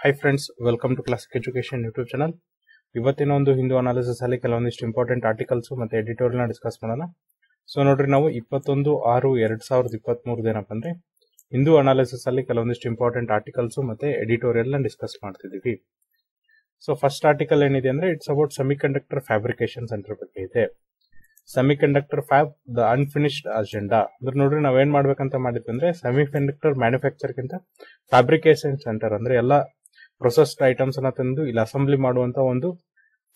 Hi friends welcome to classic education YouTube channel ಇವತ್ತಿನ ಒಂದು Hindu analysis ಅಲ್ಲಿ ಕೆಲವೊಂದಿಷ್ಟು ಇಂಪಾರ್ಟೆಂಟ್ ಆರ್ಟಿಕಲ್ಸ್ ಮತ್ತೆ ಎಡಿಟೋರಿಯಲ್ನ ಡಿಸ್ಕಸ್ ಮಾಡೋಣ. ಸೊ ನೋಡ್ರಿ ನಾವು ಇಪ್ಪತ್ತೊಂದು ಆರು ಎರಡ್ ಸಾವಿರದ ಇಪ್ಪತ್ತ್ ಏನಪ್ಪ ಅಂದ್ರೆ ಹಿಂದೂ ಅನಾಲಿಸಿಸ್ ಅಲ್ಲಿ ಕೆಲವೊಂದಿಷ್ಟು ಇಂಪಾರ್ಟೆಂಟ್ ಆರ್ಟಿಕಲ್ಸ್ ಮತ್ತೆ ಎಡಿಟೋರಿಯಲ್ನ ಡಿಸ್ಕಸ್ ಮಾಡ್ತಿದೀವಿ ಸೊ ಫಸ್ಟ್ ಆರ್ಟಿಕಲ್ ಏನಿದೆ ಅಂದ್ರೆ it's about semiconductor fabrication centre ಬಗ್ಗೆ ಇದೆ. Semiconductor fab the unfinished agenda ಅಂದ್ರೆ ನೋಡ್ರಿ ನಾವೇನ್ ಮಾಡ್ಬೇಕಂತ ಮಾಡಿದ್ವಿ ಅಂದ್ರೆ ಸೆಮಿ ಕಂಡಕ್ಟರ್ ಮ್ಯಾನುಫ್ಯಾಕ್ಚರ್ ಗಿಂತ ಫ್ಯಾಬ್ರಿಕೇಶನ್ ಸೆಂಟರ್ ಅಂದ್ರೆ ಎಲ್ಲ ಪ್ರೊಸೆಸ್ಡ್ ಐಟಮ್ಸ್ ಅನ್ನ ತಂದು ಇಲ್ಲಿ ಅಸೆಂಬ್ಲಿ ಮಾಡುವಂತ ಒಂದು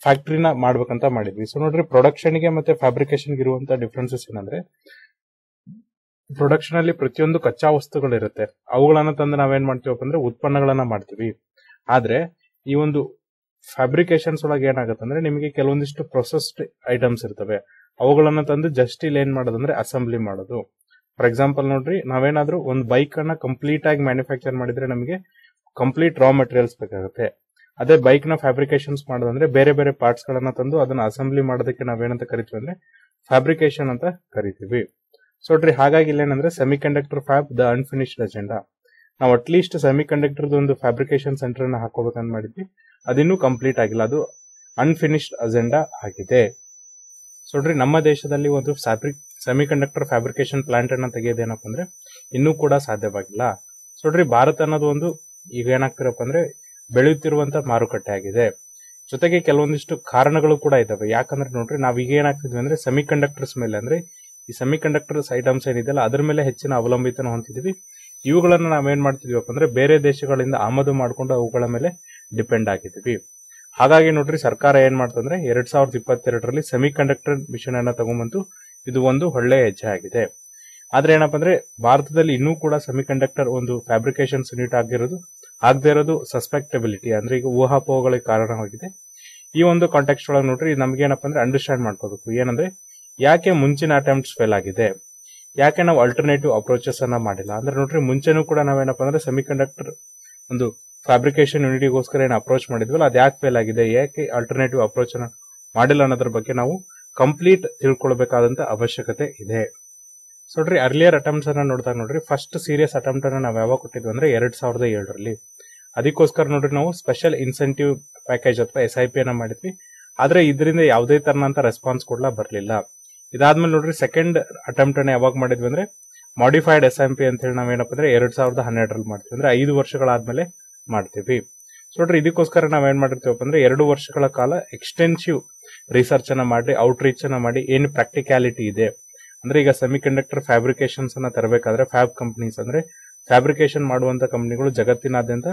ಫ್ಯಾಕ್ಟ್ರಿನ ಮಾಡ್ಬೇಕಂತ ಮಾಡಿದ್ವಿ. ಸೊ ನೋಡ್ರಿ ಪ್ರೊಡಕ್ಷನ್ಗೆ ಮತ್ತೆ ಫ್ಯಾಬ್ರಿಕೇಶನ್ ಇರುವಂತ ಡಿಫ್ರೆನ್ಸಸ್ ಏನಂದ್ರೆ ಪ್ರೊಡಕ್ಷನ್ ಅಲ್ಲಿ ಪ್ರತಿಯೊಂದು ಕಚ್ಚಾ ವಸ್ತುಗಳು ಇರುತ್ತೆ ಅವುಗಳನ್ನ ತಂದು ನಾವೇನ್ ಮಾಡ್ತೀವಪ್ಪ ಅಂದ್ರೆ ಉತ್ಪನ್ನಗಳನ್ನ ಮಾಡ್ತೀವಿ. ಆದ್ರೆ ಈ ಒಂದು ಫ್ಯಾಬ್ರಿಕೇಶನ್ಸ್ ಒಳಗೆ ಏನಾಗುತ್ತೆ ಅಂದ್ರೆ ನಿಮಗೆ ಕೆಲವೊಂದಿಷ್ಟು ಪ್ರೊಸೆಸ್ಡ್ ಐಟಮ್ಸ್ ಇರ್ತವೆ. ಅವುಗಳನ್ನ ತಂದು ಜಸ್ಟ್ ಇಲ್ಲಿ ಏನ್ ಮಾಡೋದಂದ್ರೆ ಅಸೆಂಬ್ಲಿ ಮಾಡೋದು. ಫಾರ್ ಎಕ್ಸಾಂಪಲ್ ನೋಡ್ರಿ, ನಾವೇನಾದ್ರೂ ಒಂದು ಬೈಕ್ ಅನ್ನ ಕಂಪ್ಲೀಟ್ ಆಗಿ ಮ್ಯಾನುಫ್ಯಾಕ್ಚರ್ ಮಾಡಿದ್ರೆ ನಮಗೆ ಕಂಪ್ಲೀಟ್ ರಾ ಮೆಟೀರಿಯಲ್ಸ್ ಬೇಕಾಗುತ್ತೆ. ಅದೇ ಬೈಕ್ನ ಫ್ಯಾಬ್ರಿಕೇಶನ್ಸ್ ಮಾಡೋದಂದ್ರೆ ಬೇರೆ ಬೇರೆ ಪಾರ್ಟ್ಸ್ ಗಳನ್ನ ತಂದು ಅದನ್ನ ಅಸೆಂಬ್ಲಿ ಮಾಡೋದಕ್ಕೆ ನಾವೇನಂತ ಕರಿತೀವಿ ಅಂದ್ರೆ ಫ್ಯಾಬ್ರಿಕೇಶನ್ ಅಂತ ಕರಿತೀವಿ. ಸೊ ನೋಡ್ರಿ, ಹಾಗಾಗಿ ಇಲ್ಲೇನಂದ್ರೆ semiconductor fab the unfinished agenda ನಾವು ಅಟ್ಲೀಸ್ಟ್ ಸೆಮಿ ಕಂಡಕ್ಟರ್ ಒಂದು ಫ್ಯಾಬ್ರಿಕೇಶನ್ ಸೆಂಟರ್ನ ಹಾಕೋಬೇಕಂತ ಮಾಡಿದ್ವಿ. ಅದಿನ್ನೂ ಕಂಪ್ಲೀಟ್ ಆಗಿಲ್ಲ. ಅದು ಅನ್ಫಿನಿಶ್ಡ್ ಅಜೆಂಡಾ ಆಗಿದೆ. ಸೊ ನೋಡ್ರಿ, ನಮ್ಮ ದೇಶದಲ್ಲಿ ಒಂದು fabric semi conductor fabrication plant ಅನ್ನ ತೆಗೆಯೋದೇನಪ್ಪ ಅಂದ್ರೆ ಇನ್ನೂ ಕೂಡ ಸಾಧ್ಯವಾಗಿಲ್ಲ. ಸೊ ನೋಡ್ರಿ, ಭಾರತ ಅನ್ನೋದು ಒಂದು ಈಗ ಏನಾಗ್ತಿರಪ್ಪ ಅಂದ್ರೆ ಬೆಳೆಯುತ್ತಿರುವಂತ ಮಾರುಕಟ್ಟೆ ಆಗಿದೆ. ಜೊತೆಗೆ ಕೆಲವೊಂದಿಷ್ಟು ಕಾರಣಗಳು ಕೂಡ ಇದಾವೆ. ಯಾಕಂದ್ರೆ ನೋಡ್ರಿ, ನಾವ್ ಈಗ ಏನಾಗ್ತಿದ್ವಿ ಅಂದ್ರೆ ಸೆಮಿ ಕಂಡಕ್ಟರ್ಸ್ ಮೇಲೆ ಅಂದ್ರೆ ಈ ಸೆಮಿ ಕಂಡಕ್ಟರ್ಸ್ ಐಟಮ್ಸ್ ಏನಿದೆಯಲ್ಲ, ಅದ್ರ ಮೇಲೆ ಹೆಚ್ಚಿನ ಅವಲಂಬಿತನ ಹೊಂದಿದ್ವಿ. ಇವುಗಳನ್ನ ನಾವೇನ್ ಮಾಡ್ತಿದೀವಪ್ಪ ಅಂದ್ರೆ ಬೇರೆ ದೇಶಗಳಿಂದ ಆಮದು ಮಾಡ್ಕೊಂಡು ಅವುಗಳ ಮೇಲೆ ಡಿಪೆಂಡ್ ಆಗಿದ್ವಿ. ಹಾಗಾಗಿ ನೋಡ್ರಿ, ಸರ್ಕಾರ ಏನ್ ಮಾಡ್ತಂದ್ರೆ ಎರಡ್ ಸಾವಿರದ ಇಪ್ಪತ್ತೆರಡರಲ್ಲಿ ಸೆಮಿ ಕಂಡಕ್ಟರ್ ಮಿಷನ್ ಅನ್ನ ತಗೊಂಬಂತು ಇದು ಒಂದು ಒಳ್ಳೆಯ ಹೆಜ್ಜೆ ಆಗಿದೆ. ಆದ್ರೆ ಏನಪ್ಪ ಅಂದ್ರೆ ಭಾರತದಲ್ಲಿ ಇನ್ನೂ ಕೂಡ ಸೆಮಿ ಕಂಡಕ್ಟರ್ ಒಂದು ಫ್ಯಾಬ್ರಿಕೇಶನ್ ಯೂನಿಟ್ ಆಗಿರೋದು ಆಗದೆ ಇರೋದು ಸಸ್ಪೆಕ್ಟಬಿಲಿಟಿ ಅಂದ್ರೆ ಈಗ ಊಹಾಪೋಹಗಳಿಗೆ ಕಾರಣವಾಗಿದೆ. ಈ ಒಂದು ಕಾಂಟೆಕ್ಸ್ಟ್ ಒಳಗೆ ನೋಡ್ರಿ ನಮ್ಗೆ ಏನಪ್ಪ ಅಂದ್ರೆ ಅಂಡರ್ಸ್ಟ್ಯಾಂಡ್ ಮಾಡ್ಕೋಬೇಕು. ಏನಂದ್ರೆ, ಯಾಕೆ ಮುಂಚಿನ ಅಟೆಂಪ್ಟ್ಸ್ ಫೇಲ್ ಆಗಿದೆ? ಯಾಕೆ ನಾವು ಅಲ್ಟರ್ನೇಟಿವ್ ಅಪ್ರೋಚಸ್ ಅನ್ನ ಮಾಡಿಲ್ಲ? ಅಂದ್ರೆ ನೋಡ್ರಿ, ಮುಂಚೆನೂ ಕೂಡ ನಾವೇನಪ್ಪ ಅಂದ್ರೆ ಸೆಮಿ ಕಂಡಕ್ಟರ್ ಒಂದು ಫ್ಯಾಬ್ರಿಕೇಶನ್ ಯೂನಿಟಿಗೋಸ್ಕರ ಏನು ಅಪ್ರೋಚ್ ಮಾಡಿದ್ವಲ್ಲ, ಅದು ಯಾಕೆ ಫೇಲ್ ಆಗಿದೆ? ಯಾಕೆ ಅಲ್ಟರ್ನೇಟಿವ್ ಅಪ್ರೋಚ್ ಅನ್ನ ಮಾಡಿಲ್ಲ ಅನ್ನೋದ್ರ ಬಗ್ಗೆ ನಾವು ಕಂಪ್ಲೀಟ್ ತಿಳ್ಕೊಳ್ಬೇಕಾದಂತ ಅವಶ್ಯಕತೆ ಇದೆ. ಸೊ ನೋಡ್ರಿ ಅರ್ಲಿಯರ್ ಅಟೆಂಪ್ಟ್ಸ್ ಅನ್ನ ನೋಡಿದಾಗ ನೋಡ್ರಿ ಫಸ್ಟ್ ಸೀರಿಯಸ್ ಅಟೆಂಪ್ಟ್ ಅನ್ನ ನಾವು ಯಾವಾಗ ಕೊಟ್ಟಿದ್ವಿ ಅಂದ್ರೆ ಎರಡ್ ಸಾವಿರದ ಏಳರಲ್ಲಿ. ಅದಕ್ಕೋಸ್ಕರ ನೋಡ್ರಿ ನಾವು ಸ್ಪೆಷಲ್ ಇನ್ಸೆಂಟಿವ್ ಪ್ಯಾಕೇಜ್ ಅಥವಾ ಎಸ್ ಐ ಪಿ ಅನ್ನ ಮಾಡಿದ್ವಿ. ಆದ್ರೆ ಇದರಿಂದ ಯಾವುದೇ ತರನಂತ ರೆಸ್ಪಾನ್ಸ್ ಕೊಡ್ಲಾ ಬರ್ಲಿಲ್ಲ. ಇದಾದ್ಮೇಲೆ ನೋಡ್ರಿ ಸೆಕೆಂಡ್ ಅಟೆಂಪ್ಟ್ ಅನ್ನ ಯಾವಾಗ ಮಾಡಿದ್ವಿ ಅಂದ್ರೆ ಮಾಡಿಫೈಡ್ ಎಸ್ ಎಂ ಪಿ ಅಂತ ಹೇಳಿ ನಾವೇನಪ್ಪ ಅಂದ್ರೆ ಎರಡ್ ಸಾವಿರದ ಹನ್ನೆರಡರಲ್ಲಿ ಮಾಡ್ತೀವಿ ಅಂದ್ರೆ ಐದು ವರ್ಷಗಳಾದ್ಮೇಲೆ ಮಾಡ್ತೀವಿ. ಸೊ ನೋಡ್ರಿ, ಇದಕ್ಕೋಸ್ಕರ ನಾವೇನ್ ಮಾಡಿರ್ತೀವಪ್ಪ ಅಂದ್ರೆ ಎರಡು ವರ್ಷಗಳ ಕಾಲ ಎಕ್ಸ್ಟೆನ್ಸಿವ್ ರಿಸರ್ಚ್ ಅನ್ನ ಮಾಡಿ ಔಟ್ ರೀಚ್ ಅನ್ನ ಮಾಡಿ, ಏನು ಪ್ರಾಕ್ಟಿಕ್ಯಾಲಿಟಿ ಇದೆ. ಅಂದ್ರೆ ಈಗ ಸೆಮಿ ಕಂಡಕ್ಟರ್ ಫ್ಯಾಬ್ರಿಕೇಶನ್ಸ್ ಅನ್ನ ತರಬೇಕಾದ್ರೆ ಫ್ಯಾಬ್ ಕಂಪನೀಸ್ ಅಂದ್ರೆ ಫ್ಯಾಬ್ರಿಕೇಶನ್ ಮಾಡುವಂತ ಕಂಪನಿಗಳು ಜಗತ್ತಿನಾದ್ಯಂತ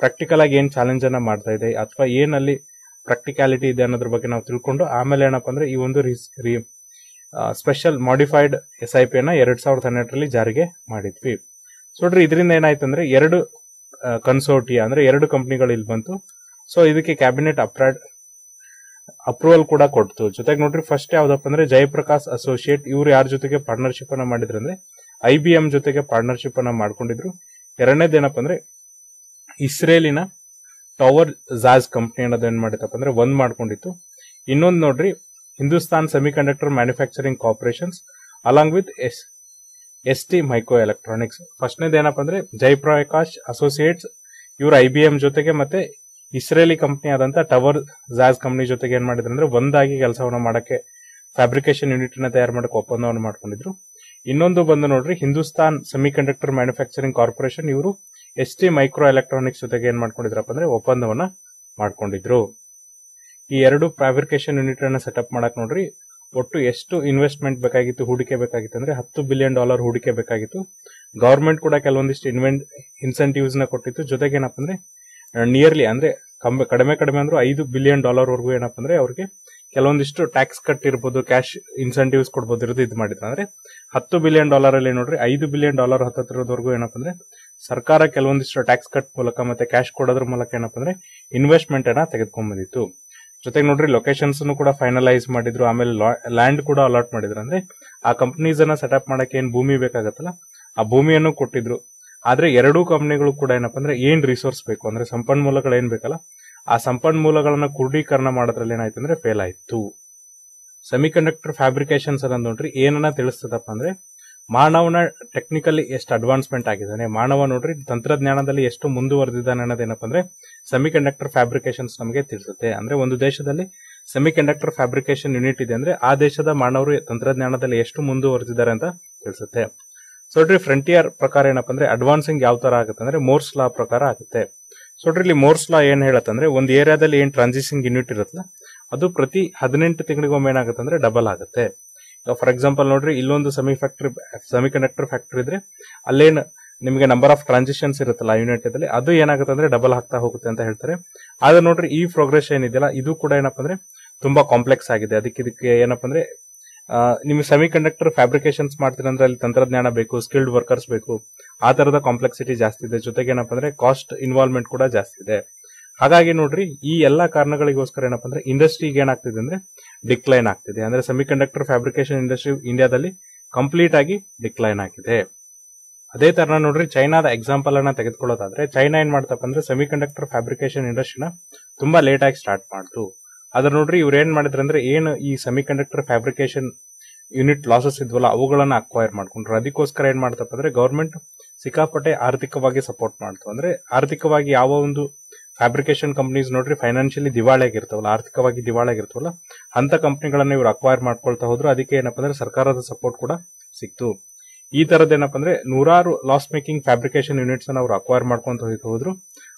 ಪ್ರಾಕ್ಟಿಕಲ್ ಆಗಿ ಏನ್ ಚಾಲೆಂಜ್ ಅನ್ನ ಮಾಡ್ತಾ ಇದೆ, ಅಥವಾ ಏನಲ್ಲಿ ಪ್ರಾಕ್ಟಿಕ್ಯಾಲಿಟಿ ಇದೆ ಅನ್ನೋದ್ರ ಬಗ್ಗೆ ನಾವು ತಿಳ್ಕೊಂಡು ಆಮೇಲೆ ಏನಪ್ಪಾ ಅಂದ್ರೆ ಈ ಒಂದು special modified S I P ಅನ್ನ ಎರಡ್ ಸಾವಿರದ ಹನ್ನೆರಡರಲ್ಲಿ ಜಾರಿಗೆ ಮಾಡಿದ್ವಿ. ಸೊ ಇದರಿಂದ ಏನಾಯ್ತು ಅಂದ್ರೆ ಎರಡು ಕನ್ಸೋರ್ಟಿಯ ಅಂದ್ರೆ ಎರಡು ಕಂಪನಿಗಳು ಇಲ್ಲಿ ಬಂತು. ಸೊ ಇದಕ್ಕೆ ಕ್ಯಾಬಿನೆಟ್ ಅಪ್ರಾಡ್ ಅಪ್ರೂವಲ್ ಕೂಡ ಕೊಡ್ತು. ಜೊತೆಗೆ ನೋಡ್ರಿ ಫಸ್ಟ್ ಯಾವ್ದಪ್ಪ ಅಂದ್ರೆ ಜಯಪ್ರಕಾಶ್ ಅಸೋಸಿಯೇಟ್ ಇವ್ರು ಯಾರ ಜೊತೆಗೆ ಪಾರ್ಟ್ನರ್ಶಿಪ್ ಅನ್ನ ಮಾಡಿದ್ರು ಅಂದ್ರೆ ಐ ಬಿ ಎಂ ಜೊತೆಗೆ ಪಾರ್ಟ್ನರ್ಶಿಪ್ ಅನ್ನ ಮಾಡ್ಕೊಂಡಿದ್ರು. ಎರಡನೇದೇನಪ್ಪ ಅಂದ್ರೆ ಇಸ್ರೇಲಿನ ಟವರ್ ಜಾಜ್ ಕಂಪ್ನಿ ಅನ್ನೋದು ಏನ್ ಮಾಡಿತಪ್ಪ ಅಂದ್ರೆ ಒಂದ್ ಮಾಡ್ಕೊಂಡಿತ್ತು. ಇನ್ನೊಂದು ನೋಡ್ರಿ Hindustan semiconductor manufacturing corporations along with S S T microelectronics ಫಸ್ಟ್ನೇದು ಏನಪ್ಪ ಅಂದ್ರೆ ಜಯಪ್ರಕಾಶ್ ಅಸೋಸಿಯೇಟ್ಸ್ ಇವರು ಐ ಬಿ ಎಂ ಜೊತೆಗೆ ಮತ್ತೆ ಇಸ್ರೇಲಿ ಕಂಪ್ನಿ ಆದಂತ ಟವರ್ ಜಾಜ್ ಕಂಪನಿ ಜೊತೆಗೆ ಏನ್ ಮಾಡಿದ್ರು ಅಂದ್ರೆ ಒಂದಾಗಿ ಕೆಲಸವನ್ನು ಮಾಡಕ್ಕೆ ಫ್ಯಾಬ್ರಿಕೇಶನ್ ಯೂನಿಟ್ನ ತಯಾರು ಮಾಡಕ್ಕೆ ಒಪ್ಪಂದವನ್ನು ಮಾಡ್ಕೊಂಡಿದ್ರು. ಇನ್ನೊಂದು ಬಂದು ನೋಡ್ರಿ, Hindustan semi conductor manufacturing corporation ಇವರು ಎಸ್ ಟಿ ಮೈಕ್ರೋ ಎಲೆಕ್ಟ್ರಾನಿಕ್ಸ್ ಜೊತೆಗೆ ಏನ್ ಮಾಡ್ಕೊಂಡಿದ್ರಪ್ಪ ಅಂದ್ರೆ ಒಪ್ಪಂದವನ್ನ ಮಾಡ್ಕೊಂಡಿದ್ರು. ಈ ಎರಡು ಫ್ಯಾಬ್ರಿಕೇಶನ್ ಯೂನಿಟ್ ಅನ್ನ ಸೆಟಪ್ ಮಾಡಕ್ ನೋಡ್ರಿ, ಒಟ್ಟು ಎಷ್ಟು ಇನ್ವೆಸ್ಟ್ಮೆಂಟ್ ಬೇಕಾಗಿತ್ತು, ಹೂಡಿಕೆ ಬೇಕಾಗಿತ್ತು ಅಂದ್ರೆ ಹತ್ತು ಬಿಲಿಯನ್ ಡಾಲರ್ ಹೂಡಿಕೆ ಬೇಕಾಗಿತ್ತು. ಗವರ್ಮೆಂಟ್ ಕೂಡ ಕೆಲವೊಂದಿಷ್ಟು ಇನ್ವೆಂಟ್ ಇನ್ಸೆಂಟಿವ್ಸ್ನ ಕೊಟ್ಟಿತ್ತು. ಜೊತೆಗೆ ಏನಪ್ಪ ಅಂದ್ರೆ ನಿಯರ್ಲಿ ಅಂದ್ರೆ ಕಡಿಮೆ ಕಡಿಮೆ ಅಂದ್ರೂ ಐದು ಬಿಲಿಯನ್ ಡಾಲರ್ ವರೆಗೂ ಏನಪ್ಪ ಅಂದ್ರೆ ಅವ್ರಿಗೆ ಕೆಲವೊಂದಿಷ್ಟು ಟ್ಯಾಕ್ಸ್ ಕಟ್ ಇರ್ಬೋದು ಕ್ಯಾಶ್ ಇನ್ಸೆಂಟಿವ್ಸ್ ಕೊಡ್ಬೋದು ಇರೋದು ಇದು ಮಾಡಿದ್ರು. ಅಂದ್ರೆ ಹತ್ತು ಬಿಲಿಯನ್ ಡಾಲರ್ ಅಲ್ಲಿ ನೋಡ್ರಿ, ಐದು ಬಿಲಿಯನ್ ಡಾಲರ್ ಹತ್ತತ್ರದವರೆಗೂ ಏನಪ್ಪ ಅಂದ್ರೆ ಸರ್ಕಾರ ಕೆಲವೊಂದಿಷ್ಟು ಟ್ಯಾಕ್ಸ್ ಕಟ್ ಮೂಲಕ ಮತ್ತೆ ಕ್ಯಾಶ್ ಕೊಡೋದ್ರ ಮೂಲಕ ಏನಪ್ಪ ಅಂದ್ರೆ ಇನ್ವೆಸ್ಟ್ಮೆಂಟ್ ಅನ್ನ ತೆಗೆದುಕೊಂಡ್ ಬಂದಿತ್ತು ಜೊತೆಗೆ ನೋಡ್ರಿ ಲೊಕೇಶನ್ಸ್ ಕೂಡ ಫೈನಲೈಸ್ ಮಾಡಿದ್ರು. ಆಮೇಲೆ ಲ್ಯಾಂಡ್ ಕೂಡ ಅಲಾಟ್ ಮಾಡಿದ್ರು. ಅಂದ್ರೆ ಆ ಕಂಪನೀಸ್ ಅನ್ನ ಸೆಟಪ್ ಮಾಡಕ್ಕೆ ಏನ್ ಭೂಮಿ ಬೇಕಾಗತ್ತಲ್ಲ, ಆ ಭೂಮಿಯನ್ನು ಕೊಟ್ಟಿದ್ರು. ಆದ್ರೆ ಎರಡೂ ಕಂಪ್ನಿಗಳು ಕೂಡ ಏನಪ್ಪಾ ಅಂದ್ರೆ ಏನ್ ರಿಸೋರ್ಸ್ ಬೇಕು? ಅಂದ್ರೆ ಸಂಪನ್ಮೂಲಗಳು ಏನ್ ಬೇಕಲ್ಲ? ಆ ಸಂಪನ್ಮೂಲಗಳನ್ನ ಕ್ರೋಢೀಕರಣ ಮಾಡೋದ್ರಲ್ಲಿ ಏನಾಯ್ತು ಅಂದ್ರೆ ಫೇಲ್ ಆಯ್ತು. ಸೆಮಿ ಕಂಡಕ್ಟರ್ ಫ್ಯಾಬ್ರಿಕೇಶನ್ಸ್ ಅನ್ನೋದು ನೋಡ್ರಿ, ಏನನ್ನ ತಿಳಿಸ್ತದಪ್ಪ ಅಂದ್ರೆ ಮಾನವನ ಟೆಕ್ನಿಕಲಿ ಎಷ್ಟು ಅಡ್ವಾನ್ಸ್ಮೆಂಟ್ ಆಗಿದ್ದಾನೆ? ಮಾನವ ನೋಡ್ರಿ, ತಂತ್ರಜ್ಞಾನದಲ್ಲಿ ಎಷ್ಟು ಮುಂದುವರೆದಿದ್ದಾನೆ ಅನ್ನೋದೇನಪ್ಪ ಅಂದ್ರೆ ಸೆಮಿ ಕಂಡಕ್ಟರ್ ಫ್ಯಾಬ್ರಿಕೇಶನ್ಸ್ ನಮಗೆ ತಿಳಿಸುತ್ತೆ. ಅಂದ್ರೆ ಒಂದು ದೇಶದಲ್ಲಿ ಸೆಮಿ ಕಂಡಕ್ಟರ್ ಫ್ಯಾಬ್ರಿಕೇಶನ್ ಯೂನಿಟ್ ಇದೆ ಅಂದ್ರೆ ಆ ದೇಶದ ಮಾನವರು ತಂತ್ರಜ್ಞಾನದಲ್ಲಿ ಎಷ್ಟು ಮುಂದುವರೆದಿದ್ದಾರೆ ಅಂತ ತಿಳಿಸುತ್ತೆ. ಸೊ ನೋಡ್ರಿ ಫ್ರಂಟಿಯರ್ ಪ್ರಕಾರ ಏನಪ್ಪ ಅಂದ್ರೆ ಅಡ್ವಾನ್ಸಿಂಗ್ ಯಾವ ತರ ಆಗುತ್ತೆ ಅಂದ್ರೆ ಮೋರ್ಸ್ ಲಾ ಪ್ರಕಾರ ಆಗುತ್ತೆ. ಸೊ ನೋಡ್ರಿ ಇಲ್ಲಿ ಮೋರ್ಸ್ ಲಾ ಏನ್ ಹೇಳತ್ತಂದ್ರೆ ಒಂದು ಏರಿಯಾದಲ್ಲಿ ಏನ್ ಟ್ರಾನ್ಸಿಷನ್ ಯೂನಿಟ್ ಇರುತ್ತಲ್ಲ, ಅದು ಪ್ರತಿ ಹದಿನೆಂಟು ತಿಂಗಳಿಗೊಮ್ಮೆ ಏನಾಗುತ್ತೆ ಅಂದ್ರೆ ಡಬಲ್ ಆಗುತ್ತೆ ಫಾರ್ ಎಕ್ಸಾಂಪಲ್ ನೋಡ್ರಿ, ಇಲ್ಲೊಂದು semi factory semi conductor factory ಇದ್ರೆ ಅಲ್ಲೇನು ನಿಮಗೆ ನಂಬರ್ ಆಫ್ ಟ್ರಾನ್ಸಿಷನ್ಸ್ ಇರುತ್ತಲ್ಲ ಯೂನಿಟ್ ಅಲ್ಲಿ ಅದು ಏನಾಗುತ್ತೆ ಅಂದ್ರೆ ಡಬಲ್ ಆಗ್ತಾ ಹೋಗುತ್ತೆ ಅಂತ ಹೇಳ್ತಾರೆ. ಆದ್ರೆ ನೋಡ್ರಿ, ಈ ಪ್ರೋಗ್ರೆಸ್ ಏನಿದೆಯಲ್ಲ, ಇದು ಕೂಡ ಏನಪ್ಪ ಅಂದ್ರೆ ತುಂಬಾ ಕಾಂಪ್ಲೆಕ್ಸ್ ಆಗಿದೆ. ಅದಕ್ಕೆ ಇದಕ್ಕೆ ಏನಪ್ಪ ಅಂದ್ರೆ ನಿಮ್ಗೆ ಸೆಮಿ ಕಂಡಕ್ಟರ್ ಫ್ಯಾಬ್ರಿಕೇಶನ್ಸ್ ಮಾಡ್ತೀರ ಅಂದ್ರೆ ಅಲ್ಲಿ ತಂತ್ರಜ್ಞಾನ ಬೇಕು ಸ್ಕಿಲ್ಡ್ ವರ್ಕರ್ಸ್ ಬೇಕು. ಆ ತರದ ಕಾಂಪ್ಲೆಕ್ಸಿಟಿ ಜಾಸ್ತಿ ಇದೆ. ಜೊತೆಗೆ ಏನಪ್ಪ ಅಂದ್ರೆ ಕಾಸ್ಟ್ ಇನ್ವಾಲ್ವ್ಮೆಂಟ್ ಕೂಡ ಜಾಸ್ತಿ ಇದೆ. ಹಾಗಾಗಿ ನೋಡ್ರಿ, ಈ ಎಲ್ಲಾ ಕಾರಣಗಳಿಗೋಸ್ಕರ ಏನಪ್ಪಾ ಅಂದ್ರೆ ಇಂಡಸ್ಟ್ರಿಗೆ ಏನಾಗ್ತಿದೆ ಅಂದ್ರೆ ಡಿಕ್ಲೈನ್ ಆಗ್ತಿದೆ. ಅಂದ್ರೆ ಸೆಮಿ ಕಂಡಕ್ಟರ್ ಫ್ಯಾಬ್ರಿಕೇಶನ್ ಇಂಡಸ್ಟ್ರಿ ಇಂಡಿಯಾದಲ್ಲಿ ಕಂಪ್ಲೀಟ್ ಆಗಿ ಡಿಕ್ಲೈನ್ ಆಗಿದೆ. ಅದೇ ತರ ನೋಡ್ರಿ, ಚೈನಾದ ಎಕ್ಸಾಂಪಲ್ ಅನ್ನ ತೆಗೆದುಕೊಳ್ಳೋದಾದ್ರೆ, ಚೈನಾ ಏನ್ ಮಾಡ್ತಪ್ಪ ಅಂದ್ರೆ ಸೆಮಿ ಕಂಡಕ್ಟರ್ ಫ್ಯಾಬ್ರಿಕೇಶನ್ ಇಂಡಸ್ಟ್ರಿನ ತುಂಬಾ ಲೇಟ್ ಆಗಿ ಸ್ಟಾರ್ಟ್ ಮಾಡ್ತು. ಅದ್ರ ನೋಡ್ರಿ ಇವ್ರು ಏನ್ ಮಾಡಿದ್ರು ಅಂದ್ರೆ ಏನು ಈ semi conductor fabrication unit losses ಇದ್ವಲ್ಲ, ಅವುಗಳನ್ನ ಅಕ್ವೈರ್ ಮಾಡ್ಕೊಂಡ್ರು. ಅದಕ್ಕೋಸ್ಕರ ಏನ್ ಮಾಡ್ತಪ್ಪ ಅಂದ್ರೆ ಗೌರ್ಮೆಂಟ್ ಸಿಕ್ಕಾಪಟ್ಟೆ ಆರ್ಥಿಕವಾಗಿ ಸಪೋರ್ಟ್ ಮಾಡ್ತು. ಅಂದ್ರೆ ಆರ್ಥಿಕವಾಗಿ ಯಾವ ಒಂದು ಫ್ಯಾಬ್ರಿಕೇಶನ್ ಕಂಪನೀಸ್ ನೋಡ್ರಿ ಫೈನಾನ್ಷಿಯಲಿ ದಿವಾಳಿಯಾಗಿರ್ತಾವಲ್ಲ ಆರ್ಥಿಕವಾಗಿ ದಿವಾಳಿಯಾಗಿರ್ತಾವಲ್ಲ ಅಂತ ಕಂಪ್ನಿಗಳನ್ನ ಇವ್ರು ಅಕ್ವೈರ್ ಮಾಡ್ಕೊಳ್ತಾ ಹೋದ್ರು. ಅದಕ್ಕೆ ಏನಪ್ಪ ಅಂದ್ರೆ ಸರ್ಕಾರದ ಸಪೋರ್ಟ್ ಕೂಡ ಸಿಕ್ತು. ಈ ತರದ್ ಏನಪ್ಪ ಅಂದ್ರೆ ನೂರಾರು ಲಾಸ್ ಮೇಕಿಂಗ್ ಫ್ಯಾಬ್ರಿಕೇಶನ್ ಯೂನಿಟ್ಸ್ ಅನ್ನ ಅವ್ರು ಅಕ್ವೈರ್ ಮಾಡ್ಕೊಂತ ಹೋದ್ರು.